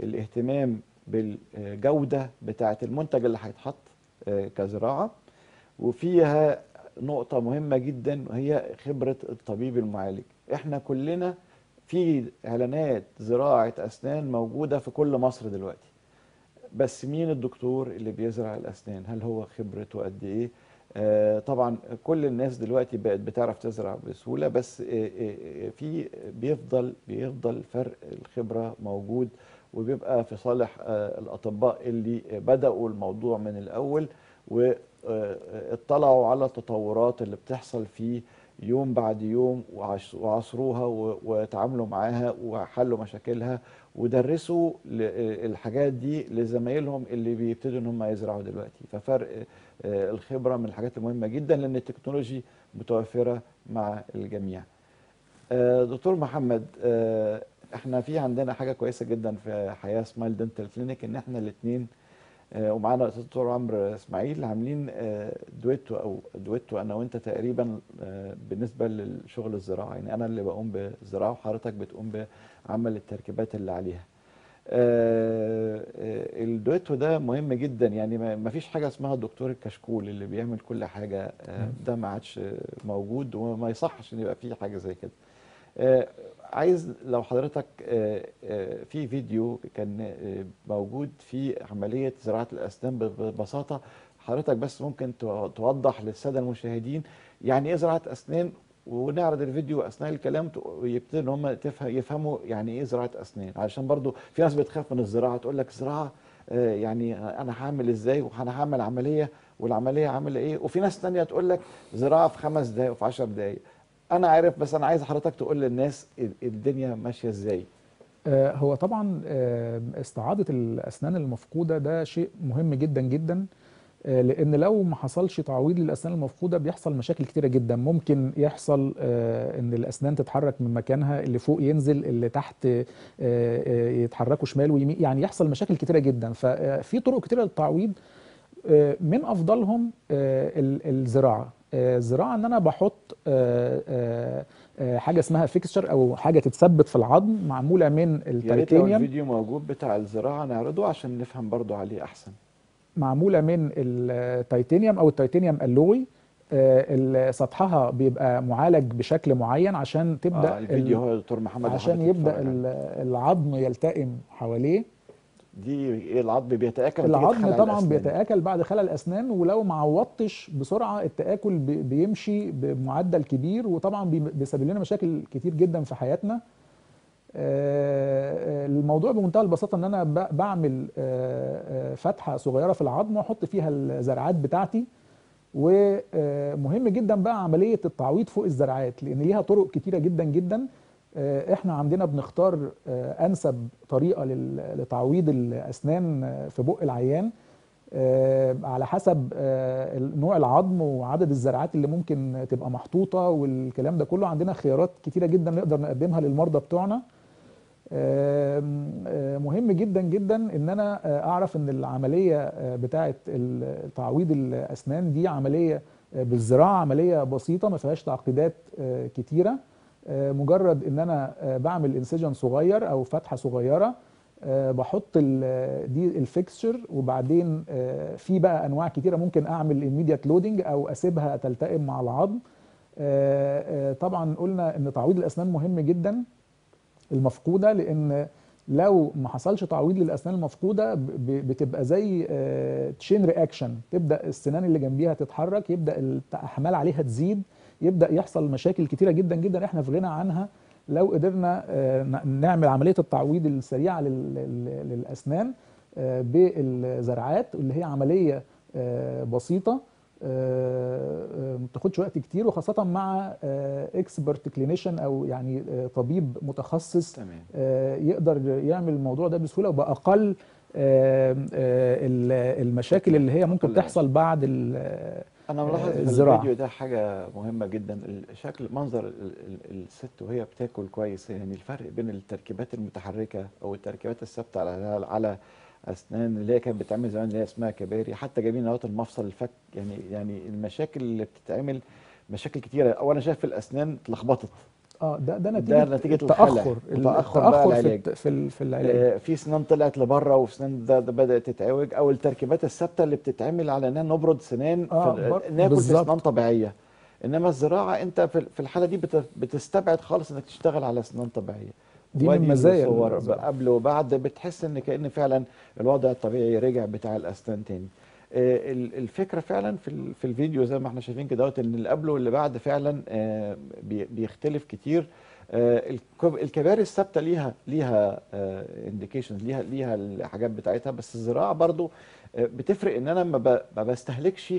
الاهتمام بالجودة بتاعة المنتج اللي هيتحط كزراعة. وفيها نقطة مهمة جدا وهي خبرة الطبيب المعالج. إحنا كلنا في إعلانات زراعة أسنان موجودة في كل مصر دلوقتي. بس مين الدكتور اللي بيزرع الأسنان؟ هل هو خبرته قد إيه؟ آه طبعا كل الناس دلوقتي بقت بتعرف تزرع بسهولة بس آه آه في بيفضل بيفضل فرق الخبرة موجود وبيبقى في صالح آه الأطباء اللي بدأوا الموضوع من الأول واطلعوا على التطورات اللي بتحصل فيه يوم بعد يوم وعصروها وتعاملوا معاها وحلوا مشاكلها ودرسوا الحاجات دي لزمايلهم اللي بيبتدوا إن هم يزرعوا دلوقتي ففرق آه، الخبرة من الحاجات المهمة جدا لأن ال technology متوفرة مع الجميع. آه، دكتور محمد آه، إحنا في عندنا حاجة كويسة جدا في حياة Smile Dental Clinic إن إحنا الاثنين ومعانا الدكتور عمرو إسماعيل عاملين آه، دويتو أو دويتو أنا وأنت تقريبا آه، بالنسبة للشغل الزراعي يعني أنا اللي بقوم بالزراعه وحضرتك بتقوم بعمل التركيبات اللي عليها. آه، آه، الدويتو ده مهم جدا يعني ما فيش حاجة اسمها الدكتور الكشكول اللي بيعمل كل حاجة آه، ده ما عادش موجود وما يصحش إن يبقى في حاجة زي كده. عايز لو حضرتك آه، آه، في فيديو كان آه، موجود في عملية زراعة الأسنان ببساطة حضرتك بس ممكن تو- توضح للسادة المشاهدين يعني إيه زراعة أسنان ونعرض الفيديو أثناء الكلام ويبتدوا إن هم يفهموا يعني إيه زراعة أسنان. علشان برضو في ناس بتخاف من الزراعة تقول لك زراعة يعني أنا هعمل إزاي وأنا هعمل عملية والعملية عاملة إيه؟ وفي ناس تانية تقول لك زراعة في خمس دقايق وفي عشر دقايق. أنا عارف بس أنا عايز حضرتك تقول للناس ال- الدنيا ماشية إزاي. آه، هو طبعا آه، استعاضة الأسنان المفقودة ده شيء مهم جدا جدا آه، لأن لو ما حصلش تعويض للأسنان المفقودة بيحصل مشاكل كتيرة جدا. ممكن يحصل إن الأسنان تتحرك من مكانها اللي فوق ينزل اللي تحت يتحركوا شمال ويمين يعني يحصل مشاكل كتيرة جدا. ففي طرق كتيرة للتعويض من أفضلهم ال- الزراعة. الزراعه إن أنا بحط آه، آه، آه، حاجة اسمها فيكستشر أو حاجة تتثبت في العظم معمولة من يا التيتانيوم الفيديو موجود بتاع الزراعة نعرضه عشان نفهم برضو عليه أحسن. معمولة من التيتانيوم أو ال titanium alloy آه، ال- سطحها بيبقى معالج بشكل معين عشان تبدأ آه الفيديو ال- هو دكتور محمد عشان يبدأ العظم يلتئم حواليه. دي العظم بيتآكل العظم طبعا الأسنان. بيتآكل بعد خلع الأسنان ولو ما عوضتش بسرعة التآكل بي- بيمشي بمعدل كبير وطبعا بي- بيسبب لنا مشاكل كتير جدا في حياتنا. آه، الموضوع بمنتهى البساطة إن أنا بعمل آه، آه، فتحة صغيرة في العظم وأحط فيها الزرعات بتاعتي. ومهم جدا بقى عملية التعويض فوق الزرعات لأن ليها طرق كتيرة جدا جدا. آه، إحنا عندنا بنختار آه، انسب طريقة لتعويض الاسنان آه، في بق العيان آه، على حسب آه، نوع العظم وعدد الزرعات اللي ممكن تبقى محطوطة والكلام ده كله. عندنا خيارات كتيرة جدا نقدر نقدمها للمرضى بتوعنا. آه، مهم جدا جدا إن أنا آه، أعرف إن العملية آه، بتاعه تعويض الأسنان دي عملية آه، بالزراعة عملية بسيطة ما فيهاش تعقيدات آه، كتيرة. آه، مجرد إن أنا آه، بعمل incision صغير أو فتحة صغيرة آه، بحط دي ال fixture وبعدين آه، في بقى أنواع كتيرة ممكن أعمل immediate loading أو أسيبها تلتئم مع العظم. آه، آه، طبعا قلنا إن تعويض الأسنان مهم جدا المفقودة لأن لو ما حصلش تعويض للأسنان المفقودة بتبقى زي تشين رياكشن تبدأ السنان اللي جنبيها تتحرك يبدأ الاحمال عليها تزيد. يبدأ يحصل مشاكل كتيرة جدا جدا إحنا في غنى عنها لو قدرنا آه، نعمل عملية التعويض السريعة لل- لل- للأسنان آه، بالزرعات اللي هي عملية آه، بسيطة ما بتاخدش وقت كتير وخاصة مع expert clinician أو يعني طبيب متخصص تمام. يقدر يعمل الموضوع ده بسهولة وبأقل ال- المشاكل اللي هي ممكن أقل تحصل بعد أنا ملاحظ في الزراعة. الفيديو ده حاجة مهمة جدا. الشكل منظر ال- ال- الست وهي بتاكل كويس يعني الفرق بين التركيبات المتحركة أو التركيبات الثابتة على على أسنان اللي هي كانت بتتعمل زمان اللي هي اسمها كباري. حتى جايبين نواه المفصل الفك يعني يعني المشاكل اللي بتتعمل مشاكل كتيرة. اولا شايف الأسنان اتلخبطت. آه ده ده ده نتيجة نتيجة التأخر التأخر في العلاج. في ال- في العلاج آه، في سنان طلعت لبره وسنان ده ده بدأت تتعوج أو التركيبات الثابتة اللي بتتعمل على ان نبرد سنان آه، ناكل في. اسنان طبيعية إنما الزراعة أنت في الحالة دي بت- بتستبعد خالص إنك تشتغل على اسنان طبيعية دي من مزايا. قبل وبعد بتحس إن كأن فعلا الوضع الطبيعي رجع بتاع الأسنان تاني الفكرة فعلا في في الفيديو زي ما إحنا شايفين كده إن اللي قبله واللي بعد فعلا آه، بي- بيختلف كتير. آه، الكب- الكباري الثابتة ليها ليها indications ليها ليها الحاجات بتاعتها. بس الزراعة برضو آه، بتفرق إن أنا ما بستهلكش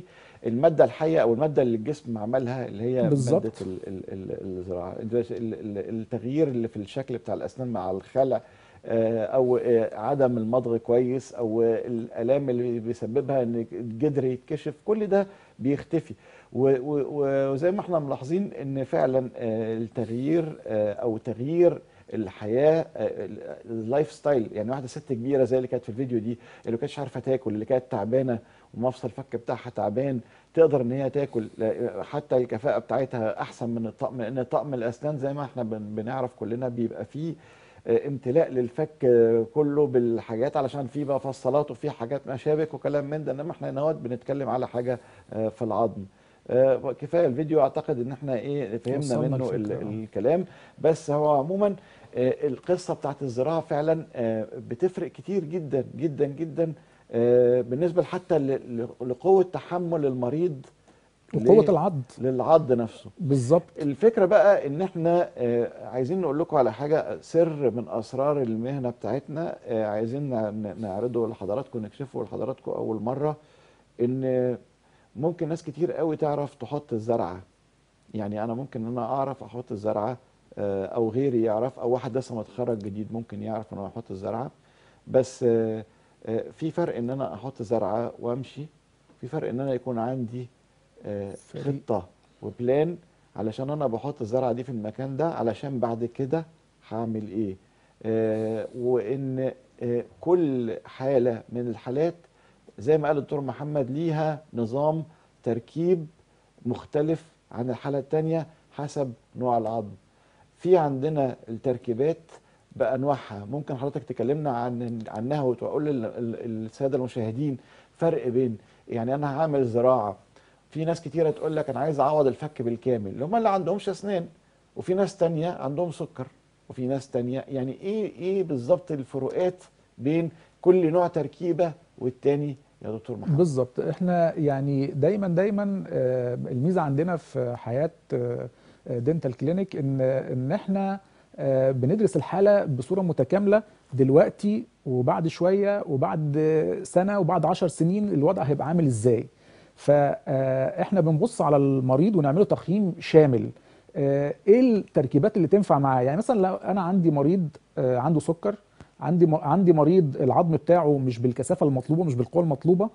المادة الحية أو المادة اللي الجسم عملها اللي هي بالظبط. مادة ال- ال- ال- الزراعة. ال- ال- التغيير اللي في الشكل بتاع الأسنان مع الخلع. آه، أو آه، عدم المضغ كويس أو آه، الألام اللي بيسببها إن الجدر يتكشف كل ده بيختفي. وزي ما إحنا ملاحظين إن فعلا آه، التغيير آه، أو تغيير الحياة آه، ال- ال life style يعني واحدة ست كبيرة زي اللي كانت في الفيديو دي اللي كانتش عارفة تاكل اللي كانت تعبانة ومفصل الفك بتاعها تعبان تقدر إن هي تاكل حتى الكفاءة بتاعتها أحسن من الطقم لأن طقم الأسنان زي ما إحنا بن- بنعرف كلنا بيبقى فيه آه، امتلاء للفك آه، كله بالحاجات علشان فيه بقى فصلات وفيه حاجات مشابك وكلام من ده إنما إحنا هنا بنتكلم على حاجة آه، في العظم آه، كفاية الفيديو أعتقد إن إحنا إيه فهمنا منه آه. الكلام بس هو عموما آه، القصة بتاعت الزراعة فعلا آه، بتفرق كتير جدا جدا جدا آه، بالنسبة حتى لقوة تحمل المريض وقوة العض. للعض نفسه. بالظبط. الفكرة بقى إن إحنا آه، عايزين نقول لكم على حاجة سر من أسرار المهنة بتاعتنا آه، عايزين نعرضه لحضراتكم نكشفه لحضراتكم أول مرة إن ممكن ناس كتير قوي تعرف تحط الزرعة. يعني أنا ممكن إن أنا أعرف أحط الزرعة آه، أو غيري يعرف أو واحد لسه متخرج جديد ممكن يعرف إن هو يحط الزرعة. بس في فرق إن أنا أحط زرعة وأمشي في فرق إن أنا يكون عندي خطة وبلان علشان أنا بحط الزرعة دي في المكان ده علشان بعد كده هعمل إيه؟ آه وإن آه كل حالة من الحالات زي ما قال الدكتور محمد ليها نظام تركيب مختلف عن الحالة التانية حسب نوع العظم. في عندنا التركيبات بأنواعها. ممكن حضرتك تكلمنا عن عنها وتقول لل- ال- السادة المشاهدين فرق بين يعني أنا هعمل زراعة في ناس كتيرة تقول لك أنا عايز أعوض الفك بالكامل. اللي هم اللي عندهمش أسنان وفي ناس تانية عندهم سكر وفي ناس تانية يعني إيه إيه بالظبط الفروقات بين كل نوع تركيبة والتاني يا دكتور محمد؟ بالظبط. إحنا يعني دايما دايما آه، الميزة عندنا في حياة دينتال كلينيك إن إن إحنا آه، بندرس الحالة بصورة متكاملة دلوقتي وبعد شوية وبعد سنة وبعد عشر سنين الوضع هيبقى عامل إزاي. فاحنا بنبص على المريض ونعمله تقييم شامل. آه، إيه التركيبات اللي تنفع معاه؟ يعني مثلا لو أنا عندي مريض آه، عنده سكر عندي عندي مريض العظم بتاعه مش بالكثافة المطلوبة مش بالقوة المطلوبة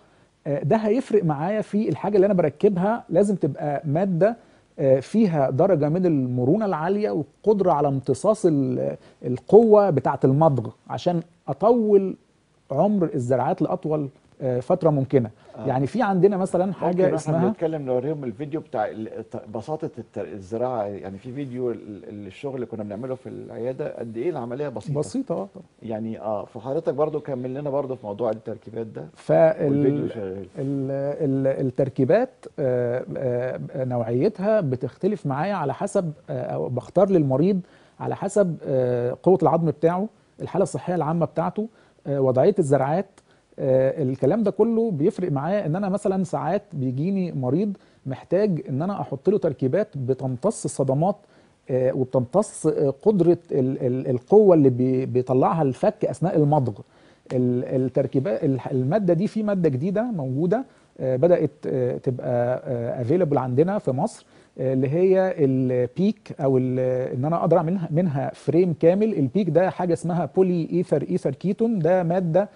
آه، ده هيفرق معايا في الحاجة اللي أنا بركبها. لازم تبقى مادة فيها درجة من المرونة العالية وقدرة على امتصاص ال- القوة بتاعة المضغ عشان أطول عمر الزراعات لأطول فترة ممكنة. آه. يعني في عندنا مثلا حاجة ممكن إحنا اسمها بنتكلم نوريهم الفيديو بتاع بساطة الزراعة. يعني في فيديو ال- ال- الشغل اللي كنا بنعمله في العيادة قد إيه العملية بسيطة؟ بسيطة آه يعني آه فحضرتك برضو كمل لنا برضو في موضوع التركيبات ده. فال شغال ال- ال- التركيبات آه، آه، نوعيتها بتختلف معايا على حسب آه، أو بختار للمريض على حسب قوة العظم بتاعه الحالة الصحية العامة بتاعته وضعية الزرعات الكلام ده كله بيفرق معايا إن أنا مثلا ساعات بيجيني مريض محتاج إن أنا أحط له تركيبات بتمتص الصدمات آه، وبتمتص آه، قدرة ال- ال- القوة اللي بي- بيطلعها الفك أثناء المضغ. ال- التركيبات المادة دي في مادة جديدة موجودة آه، بدأت آه، تبقى available عندنا في مصر آه، اللي هي البيك أو إن أنا أقدر اعمل منها- frame كامل. ال PEEK ده حاجة اسمها poly ether ether ketone ده مادة آه، آه،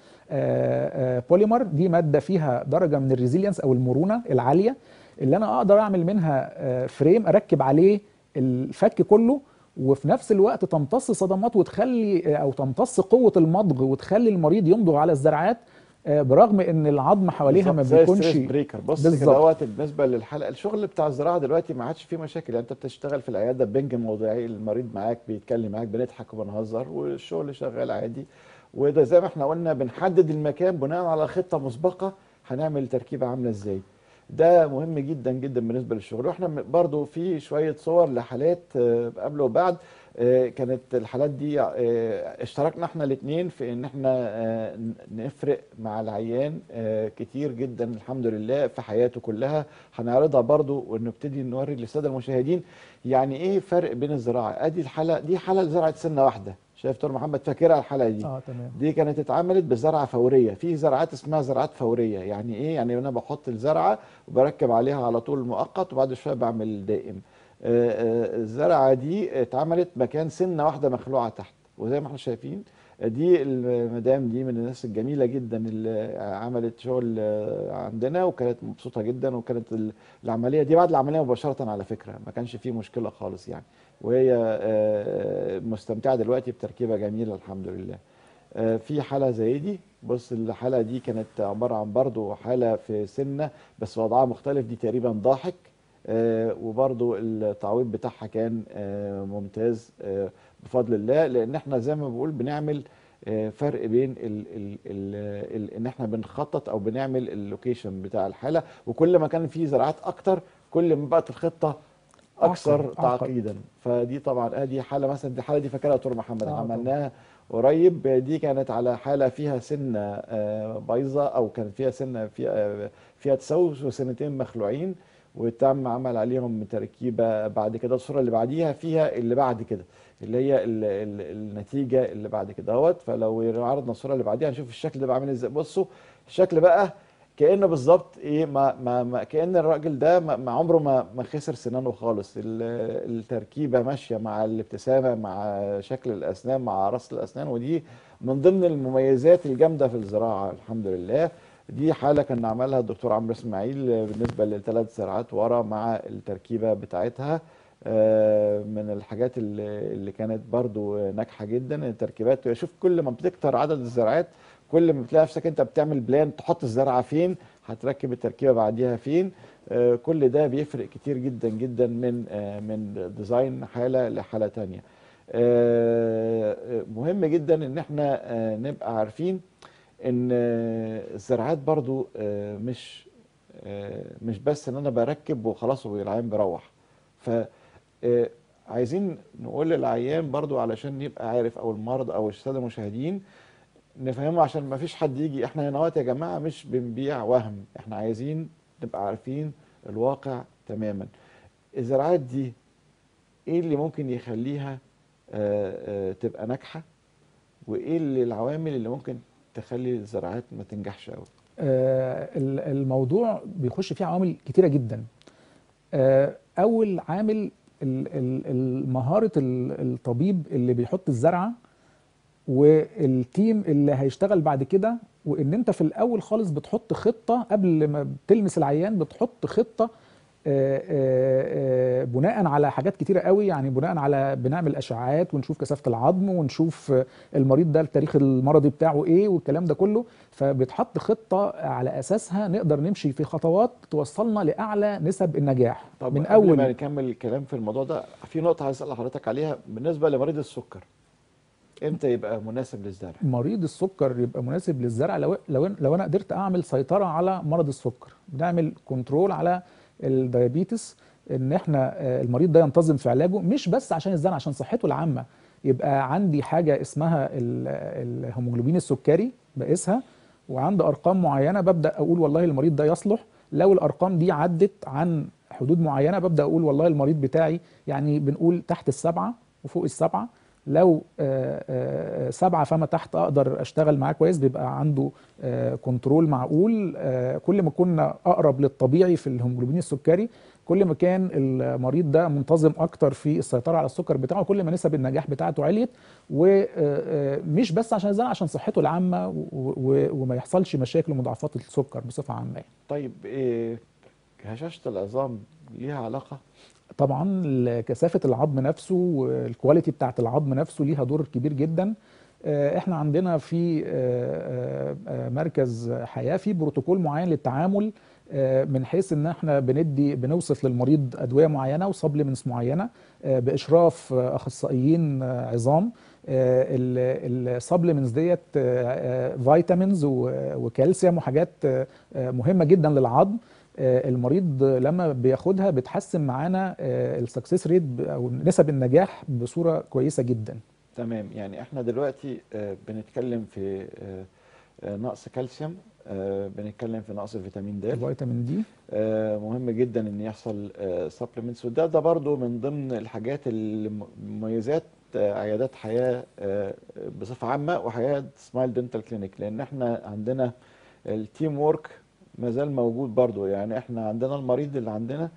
بوليمر دي مادة فيها درجة من ال resilience أو المرونة العالية. اللي أنا أقدر أعمل منها آه، frame أركب عليه الفك كله وفي نفس الوقت تمتص صدمات وتخلي آه، أو تمتص قوة المضغ وتخلي المريض يمضغ على الزرعات آه، برغم إن العظم حواليها ما بيكونش بريكر بص. كده دوت بالنسبة للحلقة. الشغل بتاع الزراعة دلوقتي ما عادش فيه مشاكل. يعني أنت بتشتغل في العيادة بنج موضعي المريض معاك بيتكلم معاك بنضحك وبنهزر والشغل شغال عادي. وده زي ما إحنا قلنا بنحدد المكان بناء على خطة مسبقة هنعمل تركيبة عاملة إزاي. ده مهم جدا جدا بالنسبة للشغل. وإحنا برضو في شوية صور لحالات آه، قبل وبعد آه، كانت الحالات دي آه، اشتركنا إحنا الاثنين في إن إحنا نفرق مع العيان كتير جدا الحمد لله في حياته كلها. هنعرضها برضو ونبتدي نوري للسادة المشاهدين يعني إيه فرق بين الزراعة. أدي الحاله دي حالة زرعت سنة واحدة. شايف دكتور محمد فاكرها الحاله دي آه تمام. دي كانت اتعملت بزرعة فورية. في زرعات اسمها زرعات فورية. يعني إيه؟ يعني أنا بحط الزرعة وبركب عليها على طول مؤقت وبعد شوية بعمل دائم. آه، آه، الزرعة دي اتعملت مكان سنة واحدة مخلوعة تحت. وزي ما إحنا شايفين دي المدام دي من الناس الجميلة جدا اللي عملت شغل عندنا وكانت مبسوطة جدا وكانت ال- العملية دي بعد العملية مباشرة على فكرة. ما كانش فيه مشكلة خالص يعني. وهي آه، مستمتعة دلوقتي بتركيبة جميلة الحمد لله. آه، في حالة زي دي بص الحالة دي كانت عبارة عن برضو حالة في سنة بس وضعها مختلف دي تقريبا ضاحك. آه، وبرضو التعويض بتاعها كان آه، ممتاز آه، بفضل الله لأن إحنا زي ما بقول بنعمل آه، فرق بين ال ال ال ال إن إحنا بنخطط أو بنعمل اللوكيشن بتاع الحالة. وكل ما كان في زراعات أكتر كل ما بقت الخطة أكثر. تعقيدا. فدي طبعا ادي حالة مثلا دي الحاله دي فاكرها دكتور محمد. آه،. عملناها قريب. دي كانت على حالة فيها سنة آه، بايظة أو كان فيها سنة فيها فيها تسوس وسنتين مخلوعين وتم عمل عليهم تركيبة بعد كده. الصورة اللي بعديها فيها اللي بعد كده اللي هي ال ال النتيجة اللي بعد كده. اهوت فلو عرضنا الصورة اللي بعديها هنشوف الشكل ده بعمل إزاي. بصوا الشكل بقى كأنه بالظبط إيه ما ما ما كأن الراجل ده ما ما عمره ما ما خسر سنانه خالص. ال- التركيبة ماشية مع الابتسامة مع شكل الأسنان مع رأس الأسنان ودي من ضمن المميزات الجامدة في الزراعة الحمد لله. دي حالة كان عملها الدكتور عمرو إسماعيل بالنسبة للثلاث زرعات ورا مع التركيبة بتاعتها. آه، من الحاجات اللي كانت برضو ناجحة جدا التركيبات. شوف كل ما بتكتر عدد الزرعات كل ما بتلاقي نفسك انت بتعمل plan تحط الزرعة فين هتركب التركيبة بعديها فين. آه، كل ده بيفرق كتير جدا جدا من آه، من design حالة لحالة تانية. آه، مهم جدا إن إحنا نبقى عارفين إن الزراعات برضو مش مش بس إن أنا بركب وخلاص والعيان بيروح. ف عايزين نقول للعيان برضو علشان يبقى عارف أو المرضى أو الساده المشاهدين نفهمه عشان ما فيش حد يجي. إحنا هنا يا جماعة مش بنبيع وهم. إحنا عايزين نبقى عارفين الواقع تماما. الزراعات دي إيه اللي ممكن يخليها آه، آه، تبقى ناجحة؟ وايه اللي العوامل اللي ممكن تخلي الزراعات ما تنجحش قوي آه، ال- الموضوع بيخش فيه عوامل كتيرة جدا. أول عامل ال- الطبيب اللي بيحط الزرعة والتيم اللي هيشتغل بعد كده وإن أنت في الأول خالص بتحط خطة قبل ما بتلمس العيان بتحط خطة آه، آه، آه، بناء على حاجات كتيرة قوي يعني بناء على بنعمل أشعاعات ونشوف كثافة العظم ونشوف المريض ده التاريخ المرضي بتاعه إيه والكلام ده كله. فبيتحط خطة على أساسها نقدر نمشي في خطوات توصلنا لأعلى نسب النجاح. طب من قبل ما أول نكمل الكلام في الموضوع ده في نقطة عايز أسأل حضرتك عليها بالنسبة لمريض السكر. إمتى يبقى مناسب للزرع؟ مريض السكر يبقى مناسب للزرع. لو لو لو أنا قدرت أعمل سيطرة على مرض السكر بنعمل control على ال diabetes إن إحنا آه، المريض ده ينتظم في علاجه مش بس عشان الزرع عشان صحته العامة. يبقى عندي حاجة اسمها ال- الهيموجلوبين السكري بقيسها وعند أرقام معينة ببدأ أقول والله المريض ده يصلح. لو الأرقام دي عدت عن حدود معينة ببدأ أقول والله المريض بتاعي يعني بنقول تحت السبعة وفوق السبعة لو آه، آه، سبعة فما تحت أقدر أشتغل معاه كويس بيبقى عنده آه، control معقول. آه، كل ما كنا أقرب للطبيعي في الهيموجلوبين السكري كل ما كان المريض ده منتظم أكتر في السيطرة على السكر بتاعه كل ما نسب النجاح بتاعته عليت. ومش بس عشان الزرع عشان صحته العامة وما يحصلش مشاكل ومضاعفات السكر بصفة عامة. يعني. طيب هشاشة العظام ليها علاقة؟ طبعا كثافة العظم نفسه وال quality بتاعت العظم نفسه ليها دور كبير جدا. آه، إحنا عندنا في آه، آه، مركز حياة في بروتوكول معين للتعامل من حيث إن إحنا بندي بنوصف للمريض أدوية معينة و supplements معينة بإشراف أخصائيين عظام. ال supplements ديت vitamins وكالسيوم وحاجات مهمة جدا للعظم. المريض لما بياخدها بتحسن معانا ال success rate أو نسب النجاح بصورة كويسة جدا. تمام. يعني إحنا دلوقتي آه، بنتكلم في آه، آه، نقص كالسيوم آه، بنتكلم في نقص فيتامين د. الفيتامين دي. آه، مهم جدا إن يحصل supplements وده ده برضو من ضمن الحاجات اللي م- مميزات آه، عيادات حياة آه، بصفة عامة وحياة Smile Dental Clinic لأن إحنا عندنا ال teamwork ما زال موجود برضو يعني إحنا عندنا المريض اللي عندنا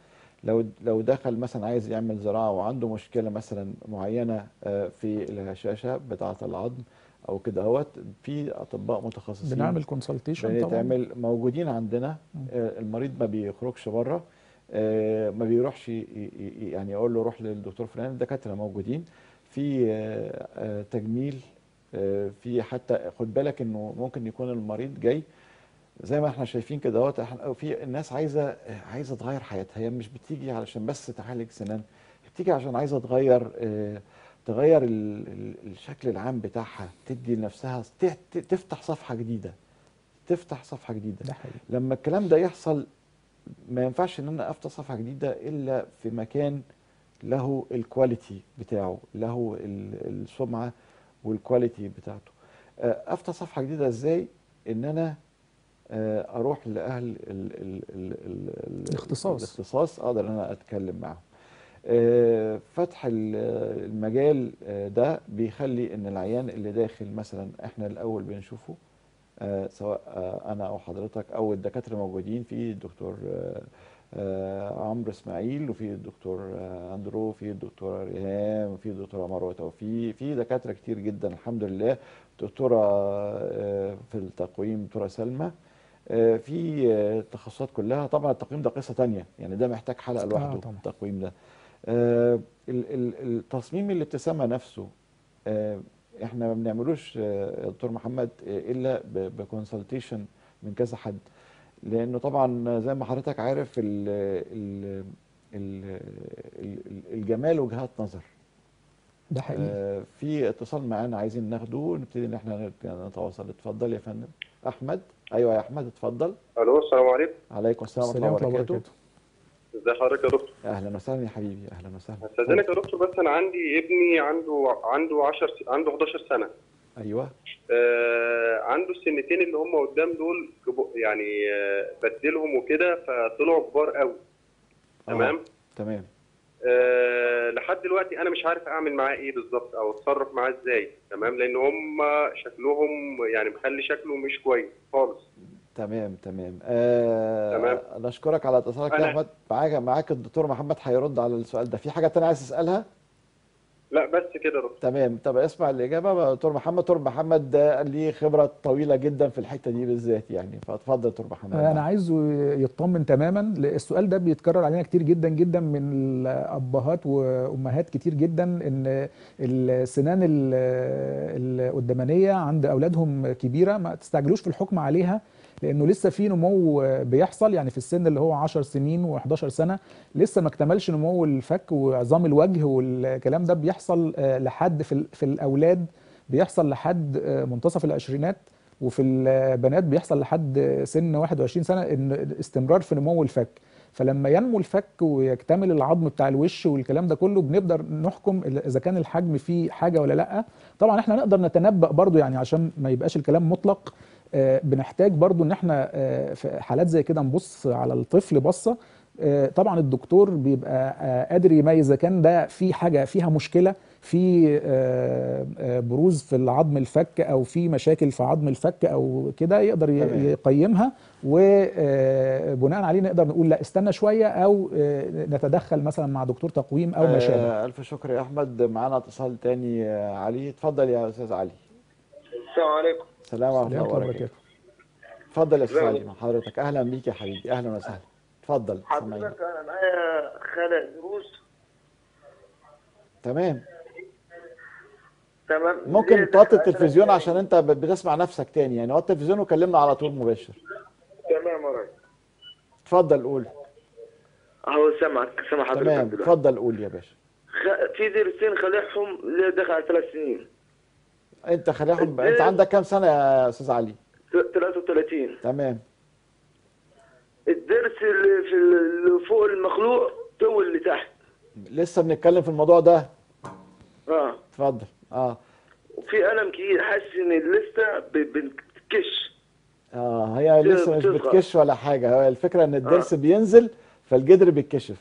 لو لو دخل مثلا عايز يعمل زراعة وعنده مشكلة مثلا معينة آه، في الهشاشة بتاعة العظم أو كده أهوت في أطباء متخصصين بنعمل consultation طبعا. بنتعمل موجودين عندنا. آه، المريض ما بيخرجش بره آه، ما بيروحش يعني يقول له روح للدكتور فلان الدكاترة موجودين. في تجميل في حتى خد بالك إنه ممكن يكون المريض جاي زي ما إحنا شايفين كده اهوت إحنا في الناس عايزة عايزة تغير حياتها. هي مش بتيجي علشان بس تعالج سنان بتيجي عشان عايزة تغير آه، تغير ال- ال- الشكل العام بتاعها تدي لنفسها تفتح صفحة جديدة. تفتح صفحة جديدة. ده حقيقي. لما الكلام ده يحصل ما ينفعش إن أنا أفتح صفحة جديدة إلا في مكان له ال quality بتاعه له ال- السمعة وال quality بتاعته. آه، أفتح صفحة جديدة إزاي؟ إن أنا أروح لأهل ال ال ال ال ال الاختصاص. الاختصاص أقدر إن أنا أتكلم معاهم آه، فتح ال- المجال آه، ده بيخلي إن العيان اللي داخل مثلا إحنا الأول بنشوفه آه، سواء آه، أنا أو حضرتك أو الدكاترة موجودين في الدكتور آه، آه، عمرو إسماعيل وفي الدكتور آه، أندرو وفي الدكتورة ريهام وفي الدكتورة مروة توفيق في دكاترة كتير جدا الحمد لله. دكتورة آه، في التقويم دكتورة سلمى. آه، في آه، التخصصات كلها. طبعا التقويم ده قصة تانية يعني ده محتاج حلقة لوحده طبعا. التقويم ده. آه، ال- ال- التصميم الابتسامة نفسه آه، إحنا ما بنعملوش آه، يا دكتور محمد آه، إلا بكونسلتيشن من كذا حد. لأنه طبعا زي ما حضرتك عارف ال ال ال ال- الجمال وجهات نظر. ده حقيقي. آه، في اتصال معانا عايزين ناخده ونبتدي إن إحنا نتواصل. اتفضل يا فندم. أحمد. أيوه يا أحمد اتفضل. ألو السلام عليكم. عليكم السلام ورحمة الله وبركاته. ازي حضرتك يا دكتور؟ أهلا وسهلا يا حبيبي أهلا وسهلا. أستاذنك يا دكتور بس أنا عندي ابني عنده عنده 10 س- عنده 11 سنة. أيوه. آه عنده السنتين اللي هم قدام دول كبو- يعني آه بدلهم وكده فطلعوا كبار قوي. آه، تمام؟ تمام. آه لحد دلوقتي أنا مش عارف أعمل معاه إيه بالظبط أو أتصرف معاه إزاي تمام؟ لأن هم شكلهم يعني مخلي شكله مش كويس خالص. تمام تمام. آه تمام. نشكرك على اتصالك يا أحمد. معاك معاك الدكتور محمد هيرد على السؤال ده. في حاجة تانية عايز تسألها؟ لا بس كده يا دكتور تمام. طب اسمع الإجابة. بقى دكتور محمد دكتور محمد ده ليه خبرة طويلة جدا في الحتة دي بالذات يعني. فاتفضل دكتور محمد. أنا عايزه يطمن تماما. السؤال ده بيتكرر علينا كتير جدا جدا من الأبهات وأمهات كتير جدا إن السنان ال- القدامانية عند أولادهم كبيرة ما تستعجلوش في الحكم عليها. لأنه لسه في نمو بيحصل يعني في السن اللي هو 10 سنين و11 سنة لسه ما اكتملش نمو الفك وعظام الوجه والكلام ده بيحصل آه، لحد في في الأولاد بيحصل لحد آه، منتصف العشرينات وفي البنات بيحصل لحد سن 21 سنة إن استمرار في نمو الفك. فلما ينمو الفك ويكتمل العظم بتاع الوش والكلام ده كله بنقدر نحكم إذا كان الحجم فيه حاجة ولا لأ. طبعا إحنا نقدر نتنبأ برضو يعني عشان ما يبقاش الكلام مطلق بنحتاج برضو إن إحنا آه، في حالات زي كده نبص على الطفل بصة. آه، طبعا الدكتور بيبقى آه، قادر يميز إذا كان ده في حاجة فيها مشكلة في آه، آه، بروز في العظم الفك أو في مشاكل في عظم الفك أو كده يقدر. يقيمها. وبناء عليه نقدر نقول لا استنى شوية أو آه، نتدخل مثلا مع دكتور تقويم أو ما شابه آه ألف شكر يا أحمد. معانا اتصال تاني آه علي. اتفضل يا أستاذ علي. السلام عليكم. السلام ورحمة ورحمة الله وبركاته. اتفضل يا أستاذ علي مع حضرتك أهلا بيك يا حبيبي. أهلا وسهلا. اتفضل حضرتك أنا معايا خلع ضروس تمام. تمام. ممكن ليه؟ توطي التلفزيون عشان أنت بتسمع نفسك تاني يعني. وطي التلفزيون وكلمنا على طول مباشر. تمام يا ريس اتفضل قول. أهو سامعك سامع حضرتك تمام. اتفضل قول يا باشا. خ... في خلعهم اللي دخل على ثلاث سنين. انت خليهم انت عندك كام سنة يا أستاذ علي؟ ت- 33 تمام. الضرس اللي في اللي فوق المخلوع طول اللي تحت. لسه بنتكلم في الموضوع ده؟ آه. اتفضل. آه. وفي ألم كتير حاسس إن لسه بتكش. آه هي لسه مش. بتكش ولا حاجة. هي الفكرة إن الضرس بينزل فالجدر بيتكشف.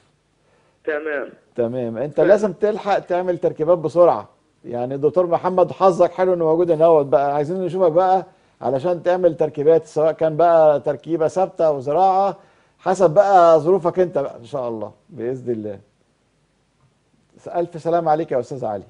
تمام. تمام. انت لازم تلحق تعمل تركيبات بسرعة. يعني الدكتور محمد حظك حلو إنه موجود هنا بقى عايزين نشوفك بقى علشان تعمل تركيبات سواء كان بقى تركيبة ثابتة أو زراعة حسب بقى ظروفك أنت بقى إن شاء الله بإذن الله. ألف سلام عليك يا أستاذ علي.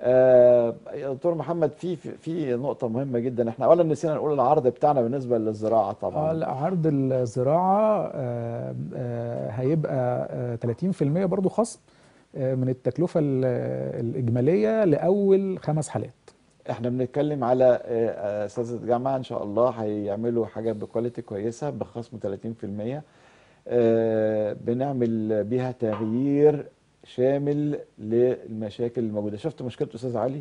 آه يا دكتور محمد في في- نقطة مهمة جدا. إحنا اولا نسينا نقول العرض بتاعنا بالنسبة للزراعة آه طبعا لا عرض الزراعة آه، آه، هيبقى آه، 30% برضو خصم. من التكلفة ال- الإجمالية لأول خمس حالات. إحنا بنتكلم على آه، آه، اساتذه جامعة إن شاء الله هيعملوا حاجة بكواليتي كويسة بخصم 30% آه، بنعمل بيها تغيير شامل للمشاكل الموجودة. شفت مشكلة أستاذ علي؟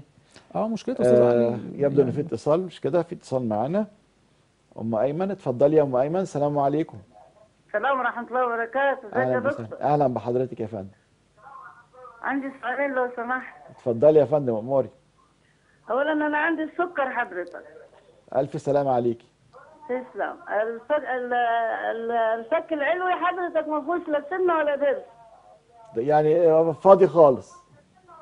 آه مشكلته أستاذ آه علي. يبدو إن يعني في اتصال مش كده؟ في اتصال معانا. أم أيمن اتفضلي يا أم أيمن. السلام عليكم. السلام ورحمة الله وبركاته، إزيك يا دكتور؟ أهلا بحضرتك يا فندم. عندي سؤالين لو سمحت، اتفضلي يا فندم أموري. أولا أنا عندي السكر حضرتك، ألف سلامة عليكي تسلم، الفك ال- ال- الفك العلوي حضرتك ما فيهوش لا سنة ولا ضرس، يعني فاضي خالص.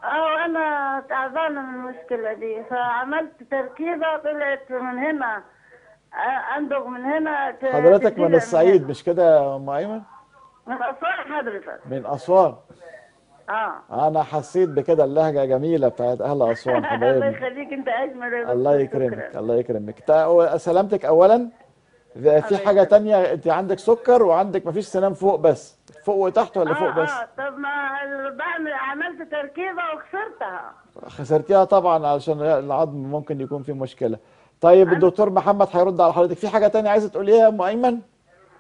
آه أنا تعبانة من المشكلة دي، فعملت تركيبة طلعت من هنا. أندغ من هنا حضرتك من الصعيد. مش كده يا أم أيمن؟ من أسوان حضرتك، من أسوان. آه. أنا حسيت بكده اللهجة جميلة بتاعت أهل أسوان <laughs> الله حبايبي يخليك أنت أجمل يا الله يكرمك. الله يكرمك. سلامتك اولا. في الله حاجة. تانية؟ أنت عندك سكر وعندك مفيش سنان فوق بس فوق وتحت ولا فوق آه بس؟ آه طب ما بعمل عملت تركيبة وخسرتها. خسرتيها طبعا علشان العظم ممكن يكون فيه مشكلة. طيب الدكتور محمد هيرد على حضرتك. في حاجة تانية عايزة تقوليها يا ام ايمن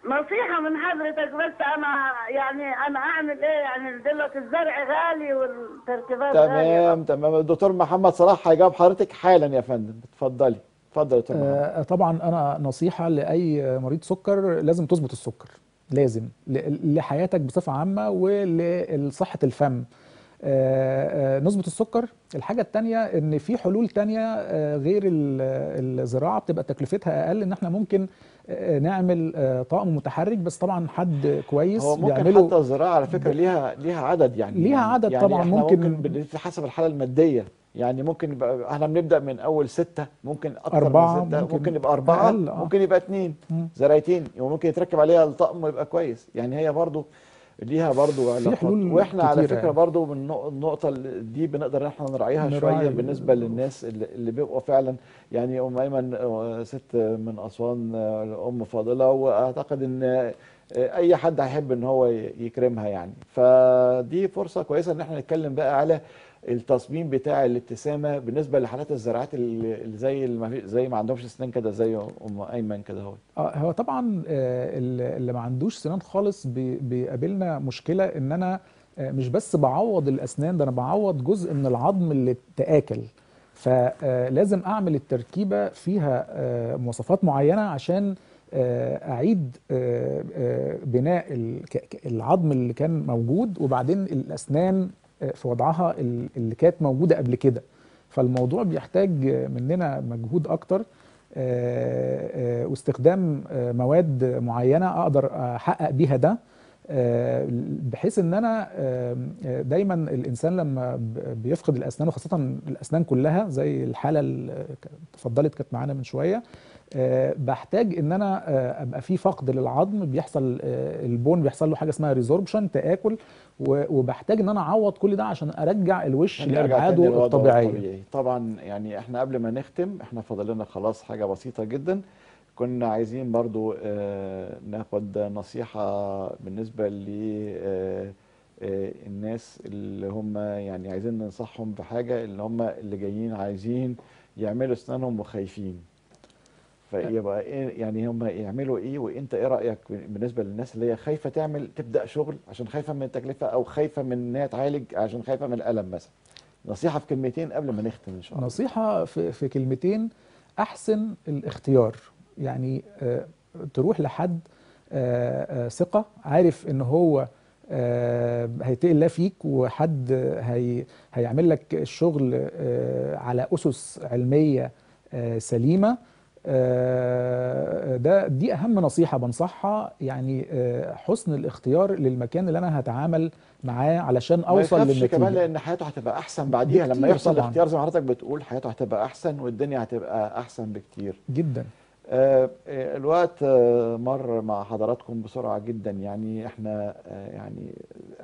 نصيحة من حضرتك بس أنا يعني أنا أعمل إيه؟ يعني دلوقتي الزرع غالي والتركيبات غالية. تمام تمام. الدكتور محمد صلاح هيجاوب حضرتك حالا يا فندم. اتفضلي. اتفضل يا آه، طبعا أنا نصيحة لأي مريض سكر لازم تظبط السكر. لازم. لحياتك بصفة عامة ولصحة الفم. آه، آه، نظبط السكر الحاجة التانية إن في حلول تانية آه، غير ال- الزراعة بتبقى تكلفتها أقل إن إحنا ممكن نعمل طقم متحرك بس طبعا حد كويس هو ممكن بيعمله حتى الزراعة على فكرة ليها ليها عدد يعني ليها يعني عدد يعني طبعاً، ممكن- ممكن حسب الحالة المادية يعني ممكن يبقى إحنا بنبدأ من أول ستة ممكن أكتر أربعة، من ستة ممكن ممكن, يبقى أربعة أقل،. ممكن يبقى اثنين. زرايتين وممكن يتركب عليها الطقم ويبقى كويس يعني هي برضو ليها برضو علاقات وإحنا على فكرة يعني. برضو من النق- النقطة دي بنقدر إن إحنا نراعيها نراعي شوية ال- بالنسبة للناس اللي, اللي بيبقوا فعلا يعني ام ايمن آه، ست من أسوان آه، أم فاضلة وأعتقد إن آه، أي حد هيحب إن هو يكرمها يعني فدي فرصة كويسة إن إحنا نتكلم بقى على التصميم بتاع الابتسامة بالنسبة لحالات الزراعات اللي زي اللي زي ما عندهمش اسنان كده زي أم أيمن كده اهو آه هو طبعا آه، اللي ما عندوش سنان خالص بي- بيقابلنا مشكلة إن أنا آه، مش بس بعوض الأسنان ده أنا بعوض جزء من العظم اللي اتاكل فلازم أعمل التركيبة فيها آه، مواصفات معينة عشان آه، أعيد آه، آه، بناء العظم اللي كان موجود وبعدين الأسنان آه، في وضعها ال- اللي كانت موجودة قبل كده. فالموضوع بيحتاج مننا مجهود أكتر آه، آه، واستخدام آه، مواد معينة أقدر أحقق بيها ده آه، بحيث إن أنا آه، آه، دايما الإنسان لما بيفقد الأسنان وخاصة الأسنان كلها زي الحالة اللي اتفضلت كانت معانا من شوية آه، بحتاج إن أنا آه، أبقى في فقد للعظم بيحصل آه، البون بيحصل له حاجة اسمها ريزوربشن تآكل وبحتاج إن أنا أعوض كل ده عشان أرجع الوش تاني لابعاده الطبيعية. الطبيعي. طبعا يعني إحنا قبل ما نختم إحنا فاضل لنا خلاص حاجة بسيطة جدا. كنا عايزين برضو آه، ناخد نصيحة بالنسبة للناس اللي هم يعني عايزين ننصحهم بحاجة اللي هم اللي جايين عايزين يعملوا أسنانهم وخايفين. فيبقى إيه يعني هم يعملوا إيه؟ وإنت إيه رأيك بالنسبة للناس اللي هي خايفة تعمل تبدأ شغل عشان خايفة من التكلفة أو خايفة من إن هي تعالج عشان خايفة من الألم مثلا؟ نصيحة في كلمتين قبل ما نختم إن شاء الله. نصيحة في, في كلمتين أحسن الاختيار. يعني آه، تروح لحد آه، آه، ثقة عارف إن هو آه، هيتقي الله فيك وحد هي هيعمل لك الشغل على آه، سليمة. آه، ده دي أهم نصيحة بنصحها يعني آه، حسن الاختيار للمكان اللي أنا هتعامل معاه علشان يخافش للنتيجة. كمان لأن حياته هتبقى أحسن بعديها. لما يحصل طبعاً. الاختيار زي ما حضرتك بتقول حياته هتبقى أحسن والدنيا هتبقى أحسن بكتير. جدا. آه، آه، الوقت آه، مر مع حضراتكم بسرعة جدا. يعني إحنا آه، يعني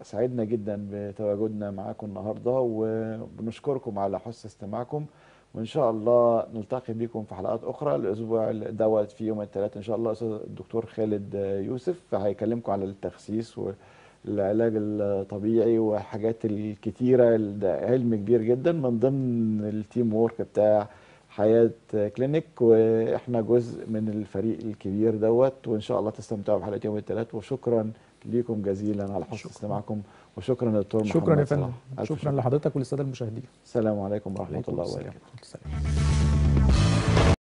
سعدنا جدا بتواجدنا معاكم النهاردة وبنشكركم على حسن استماعكم. وإن شاء الله نلتقي بكم في حلقات أخرى الأسبوع دوت في يوم الثلاثاء. إن شاء الله أستاذ الدكتور خالد يوسف هيكلمكم على التخسيس والعلاج الطبيعي وحاجات الكتيرة ده علم كبير جدا من ضمن ال team work بتاع حياة clinic. وإحنا جزء من الفريق الكبير دوت وإن شاء الله تستمتعوا بحلقة يوم الثلاث وشكرا ليكم جزيلا على حسن. استماعكم. وشكرا للدكتور محمد شكرا يا. فندم شكرا شكر. لحضرتك وللسادة المشاهدين السلام عليكم ورحمة عليكم الله وبركاته.